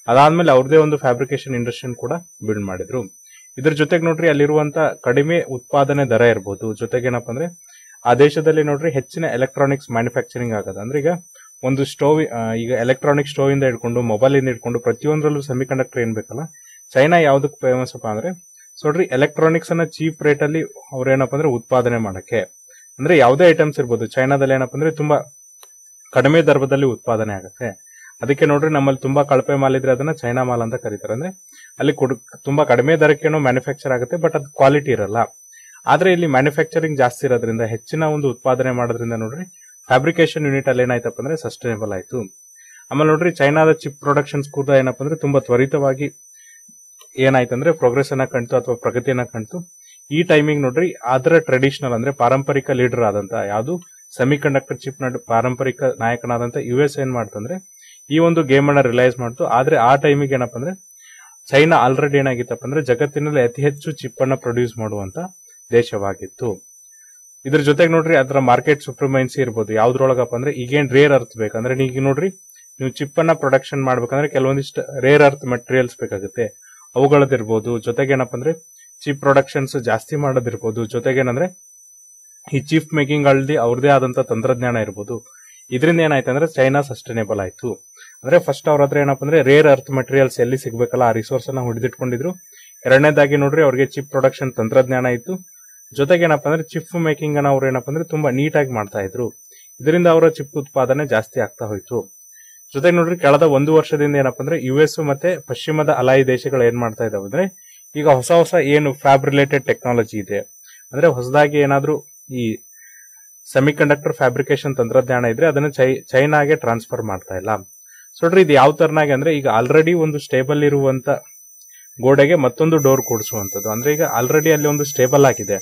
ಅದಾದ್ಮೇಲೆ ಅವ್ರದೇ ಒಂದು ಫ್ಯಾಬ್ರಿಕೇಶನ್ ಇಂಡಸ್ಟ್ರಿ ಕೂಡ ಬಿಲ್ಡ್ ಮಾಡಿದ್ರು. ಇದ್ರ ಜೊತೆಗೆ ನೋಡ್ರಿ ಅಲ್ಲಿರುವಂತ ಕಡಿಮೆ ಉತ್ಪಾದನೆ ದರ ಇರ್ಬೋದು. ಜೊತೆಗೆ ಏನಪ್ಪಾ ಅಂದ್ರೆ, ಆ ದೇಶದಲ್ಲಿ ನೋಡ್ರಿ ಹೆಚ್ಚಿನ ಎಲೆಕ್ಟ್ರಾನಿಕ್ಸ್ ಮ್ಯಾನುಫ್ಯಾಕ್ಚರಿಂಗ್ ಆಗದ. ಅಂದ್ರೆ ಈಗ ಒಂದು ಸ್ಟೋವ್ ಈಗ ಎಲೆಕ್ಟ್ರಾನಿಕ್ ಸ್ಟೋವ್ ಇಂದ ಹಿಡ್ಕೊಂಡು ಮೊಬೈಲ್ ಇಂದ ಹಿಡ್ಕೊಂಡು ಪ್ರತಿಯೊಂದರಲ್ಲೂ ಸೆಮಿ ಕಂಡಕ್ಟರ್ ಏನ್ ಬೇಕಲ್ಲ? ಚೈನಾ ಯಾವ್ದಕ್ ಫೇಮಸ್ ಅಪ್ಪ ಅಂದ್ರೆ ನೋಡ್ರಿ ಎಲೆಕ್ಟ್ರಾನಿಕ್ಸ್ ಅನ್ನ ಚೀಪ್ ರೇಟ್ ಅಲ್ಲಿ ಅವ್ರ ಏನಪ್ಪಾ ಅಂದ್ರೆ ಉತ್ಪಾದನೆ ಮಾಡಕ್ಕೆ. ಅಂದ್ರೆ ಯಾವುದೇ ಐಟಮ್ಸ್ ಇರ್ಬೋದು. ಚೈನಾದಲ್ಲಿ ಏನಪ್ಪಾ ಅಂದ್ರೆ ತುಂಬಾ ಕಡಿಮೆ ದರದಲ್ಲಿ ಉತ್ಪಾದನೆ ಆಗುತ್ತೆ. ಅದಕ್ಕೆ ನೋಡ್ರಿ ನಮ್ಮಲ್ಲಿ ತುಂಬಾ ಕಳಪೆ ಮಾಲ್ ಇದ್ರೆ ಅದನ್ನ ಚೈನಾ ಮಾಲ್ ಅಂತ ಕರೀತಾರೆ. ಅಂದ್ರೆ ಅಲ್ಲಿ ತುಂಬಾ ಕಡಿಮೆ ದರಕ್ಕೇನೋ ಮ್ಯಾನುಫ್ಯಾಕ್ಚರ್ ಆಗುತ್ತೆ ಬಟ್ ಅದು ಕ್ವಾಲಿಟಿ ಇರಲ್ಲ. ಆದ್ರೆ ಇಲ್ಲಿ ಮ್ಯಾನುಫ್ಯಾಕ್ಚರಿಂಗ್ ಜಾಸ್ತಿ ಇರೋದ್ರಿಂದ, ಹೆಚ್ಚಿನ ಒಂದು ಉತ್ಪಾದನೆ ಮಾಡೋದ್ರಿಂದ ನೋಡ್ರಿ ಫ್ಯಾಬ್ರಿಕೇಶನ್ ಯೂನಿಟ್ ಅಲ್ಲಿ ಏನಾಯ್ತಪ್ಪ ಅಂದ್ರೆ ಸಸ್ಟೈನಬಲ್ ಆಯ್ತು. ಆಮೇಲೆ ನೋಡ್ರಿ ಚೈನಾದ ಚಿಪ್ ಪ್ರೊಡಕ್ಷನ್ಸ್ ಕೂಡ ಏನಪ್ಪ ಅಂದ್ರೆ ತುಂಬಾ ತ್ವರಿತವಾಗಿ ಏನಾಯ್ತಂದ್ರೆ ಪ್ರೋಗ್ರೆಸ್ ಅನ್ನ ಕಾಣ್ತು ಅಥವಾ ಪ್ರಗತಿಯನ್ನ ಕಾಣ್ತು ಈ ಟೈಮಿಂಗ್ ನೋಡ್ರಿ, ಅದರ ಟ್ರೆಡಿಷನಲ್ ಅಂದ್ರೆ ಪಾರಂಪರಿಕ ಲೀಡರ್ ಆದಂತ, ಯಾವುದು? ಸೆಮಿ ಕಂಡಕ್ಟರ್ ಚಿಪ್ನ ಪಾರಂಪರಿಕ ನಾಯಕನಾದಂತ ಯು ಎಸ್ ಏನ್ ಮಾಡ್ತಂದ್ರೆ, ಈ ಒಂದು ಗೇಮ್ ಅನ್ನ ರಿಲೈಸ್ ಮಾಡ್ತು. ಆದ್ರೆ ಆ ಟೈಮಿಗೆ ಏನಪ್ಪ ಅಂದ್ರೆ ಚೈನಾ ಆಲ್ರೆಡಿ ಏನಾಗಿತ್ತಪ್ಪ ಅಂದ್ರೆ ಜಗತ್ತಿನಲ್ಲಿ ಅತಿ ಹೆಚ್ಚು ಚಿಪ್ ಅನ್ನ ಪ್ರೊಡ್ಯೂಸ್ ಮಾಡುವಂತ ದೇಶವಾಗಿತ್ತು. ಇದ್ರ ಜೊತೆಗೆ ನೋಡ್ರಿ ಅದರ ಮಾರ್ಕೆಟ್ ಸುಪ್ರಿಮೈನ್ಸಿ ಇರ್ಬೋದು. ಯಾವ್ದ್ರೊಳಗಪ್ಪ ಅಂದ್ರೆ ಈಗೇನ್ ರೇರ್ ಅರ್ತ್ ಬೇಕಂದ್ರೆ ಈಗ ನೋಡ್ರಿ, ನೀವು ಚಿಪ್ ಅನ್ನ ಪ್ರೊಡಕ್ಷನ್ ಮಾಡ್ಬೇಕಂದ್ರೆ ಕೆಲವೊಂದಿಷ್ಟು ರೇರ್ ಅರ್ತ್ ಮೆಟೀರಿಯಲ್ಸ್ ಬೇಕಾಗುತ್ತೆ. ಅವುಗಳದಿರ್ಬೋದು. ಜೊತೆಗೆ ಏನಪ್ಪ ಅಂದ್ರೆ ಚಿಪ್ ಪ್ರೊಡಕ್ಷನ್ಸ್ ಜಾಸ್ತಿ ಮಾಡೋದಿರ್ಬೋದು. ಜೊತೆಗೇನಂದ್ರೆ ಈ ಚಿಪ್ ಮೇಕಿಂಗ್ ಅಲ್ಲಿ ಅವ್ರದೇ ಆದಂತ ತಂತ್ರಜ್ಞಾನ ಇರ್ಬೋದು. ಇದರಿಂದ ಏನಾಯ್ತು ಅಂದ್ರೆ ಚೈನಾ ಸಸ್ಟೈನೇಬಲ್ ಆಯ್ತು. ಅಂದ್ರೆ ಫಸ್ಟ್ ಅವ್ರ ಹತ್ರ ಏನಪ್ಪ ಅಂದ್ರೆ ರೇರ್ ಅರ್ತ್ ಮೆಟೀರಿಯಲ್ಸ್ ಎಲ್ಲಿ ಸಿಗ್ಬೇಕಲ್ಲ ಆ ರಿಸೋರ್ಸ್ ಅನ್ನ ಹಿಡಿದಿಟ್ಕೊಂಡಿದ್ರು. ಎರಡನೇದಾಗಿ ನೋಡ್ರಿ ಅವ್ರಿಗೆ ಚಿಪ್ ಪ್ರೊಡಕ್ಷನ್ ತಂತ್ರಜ್ಞಾನ ಇತ್ತು. ಜೊತೆಗೆ ಏನಪ್ಪ ಅಂದ್ರೆ ಚಿಪ್ ಮೇಕಿಂಗ್ ಅನ್ನ ಅವ್ರು ಏನಪ್ಪ ಅಂದ್ರೆ ತುಂಬಾ ನೀಟಾಗಿ ಮಾಡ್ತಾ ಇದ್ರು. ಇದರಿಂದ ಅವರ ಚಿಪ್ ಉತ್ಪಾದನೆ ಜಾಸ್ತಿ ಆಗ್ತಾ ಹೋಯ್ತು. ಜೊತೆಗೆ ನೋಡ್ರಿ ಕಳೆದ ಒಂದು ವರ್ಷದಿಂದ ಏನಪ್ಪ ಅಂದ್ರೆ ಯು ಎಸ್ ಮತ್ತೆ ಪಶ್ಚಿಮದ ಅಲಾಯಿ ದೇಶಗಳು ಏನ್ ಮಾಡ್ತಾ ಇದಾವೆ ಅಂದ್ರೆ ಈಗ ಹೊಸ ಹೊಸ ಏನು ಫ್ಯಾಬ್ ರಿಲೇಟೆಡ್ ಟೆಕ್ನಾಲಜಿ ಇದೆ. ಅಂದ್ರೆ ಹೊಸದಾಗಿ ಏನಾದ್ರೂ ಈ ಸೆಮಿ ಕಂಡಕ್ಟರ್ ಫ್ಯಾಬ್ರಿಕೇಶನ್ ತಂತ್ರಜ್ಞಾನ ಇದ್ರೆ ಅದನ್ನ ಚೈನಾಗೆ ಟ್ರಾನ್ಸ್ಫರ್ ಮಾಡ್ತಾ ಇಲ್ಲ. ನೋಡ್ರಿ ಇದು ಯಾವ ತರನಾಗಿ ಅಂದ್ರೆ ಈಗ ಆಲ್ರೆಡಿ ಒಂದು ಸ್ಟೇಬಲ್ ಇರುವಂತ ಗೋಡೆಗೆ ಮತ್ತೊಂದು ಡೋರ್ ಕೂಡಿಸುವಂತದ್ದು ಅಂದ್ರೆ ಈಗ ಆಲ್ರೆಡಿ ಅಲ್ಲಿ ಒಂದು ಸ್ಟೇಬಲ್ ಹಾಕಿದೆ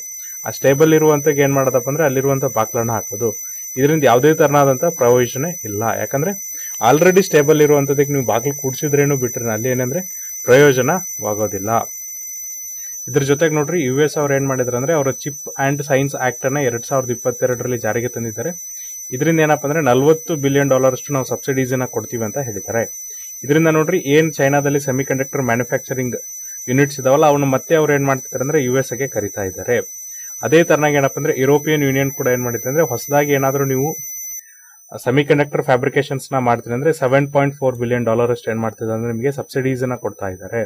ಆ ಸ್ಟೇಬಲ್ ಇರುವಂತ ಏನ್ ಮಾಡೋದಪ್ಪ ಅಂದ್ರೆ ಅಲ್ಲಿರುವಂತ ಬಾಕ್ಲನ್ನ ಹಾಕೋದು. ಇದರಿಂದ ಯಾವುದೇ ತರನಾದಂತ ಪ್ರಯೋಜನ ಇಲ್ಲ. ಯಾಕಂದ್ರೆ ಆಲ್ರೆಡಿ ಸ್ಟೇಬಲ್ ಇರುವಂತದಕ್ಕೆ ನೀವು ಬಾಗಿಲು ಕೂಡಿಸಿದ್ರೇನು ಬಿಟ್ರೆ ಅಲ್ಲಿ ಏನಂದ್ರೆ ಪ್ರಯೋಜನವಾಗೋದಿಲ್ಲ. ಇದ್ರ ಜೊತೆಗೆ ನೋಡ್ರಿ ಯು ಎಸ್ ಅವ್ರು ಏನ್ ಮಾಡಿದ್ರು ಅಂದ್ರೆ ಅವರ ಚಿಪ್ ಅಂಡ್ ಸೈನ್ಸ್ ಆಕ್ಟ್ ಅನ್ನ ಎರಡ್ ಸಾವಿರದ ಇಪ್ಪತ್ತೆರಡರಲ್ಲಿ ಜಾರಿಗೆ ತಂದಿದ್ದಾರೆ. ಇದರಿಂದ ಏನಪ್ಪಾ ಅಂದ್ರೆ ನಲವತ್ತು ಬಿಲಿಯನ್ ಡಾಲರ್ ಅಷ್ಟು ನಾವು ಸಬ್ಸಿಡೀಸ್ ಅನ್ನ ಕೊಡ್ತೀವಿ ಅಂತ ಹೇಳಿದ್ದಾರೆ. ಇದರಿಂದ ನೋಡ್ರಿ, ಏನ್ ಚೈನಾದಲ್ಲಿ ಸೆಮಿ ಕಂಡಕ್ಟರ್ ಮ್ಯಾನುಫ್ಯಾಕ್ಚರಿಂಗ್ ಯೂನಿಟ್ಸ್ ಇದಾವಲ್ಲ ಅವನ್ನ ಮತ್ತೆ ಅವ್ರು ಏನ್ ಮಾಡ್ತಿದ್ದಾರೆ ಅಂದ್ರೆ ಯು ಎಸ್ಗೆ ಕರಿತಾ ಇದ್ದಾರೆ. ಅದೇ ತರನಾಗಿ ಏನಪ್ಪಾ ಅಂದ್ರೆ ಯುರೋಪಿಯನ್ ಯೂನಿಯನ್ ಕೂಡ ಏನ್ ಮಾಡಿದೆ ಅಂದ್ರೆ ಹೊಸದಾಗಿ ಏನಾದ್ರೂ ನೀವು ಸೆಮಿ ಕಂಡಕ್ಟರ್ ಫ್ಯಾಬ್ರಿಕೇಶನ್ಸ್ನ ಮಾಡ್ತೀನಿ ಅಂದ್ರೆ seven point four billion dollar ಅಷ್ಟು ಏನ್ ಮಾಡ್ತಿದೆ ಅಂದ್ರೆ ನಿಮಗೆ ಸಬ್ಸಿಡೀಸ್ ಅನ್ನ ಕೊಡ್ತಾ ಇದ್ದಾರೆ.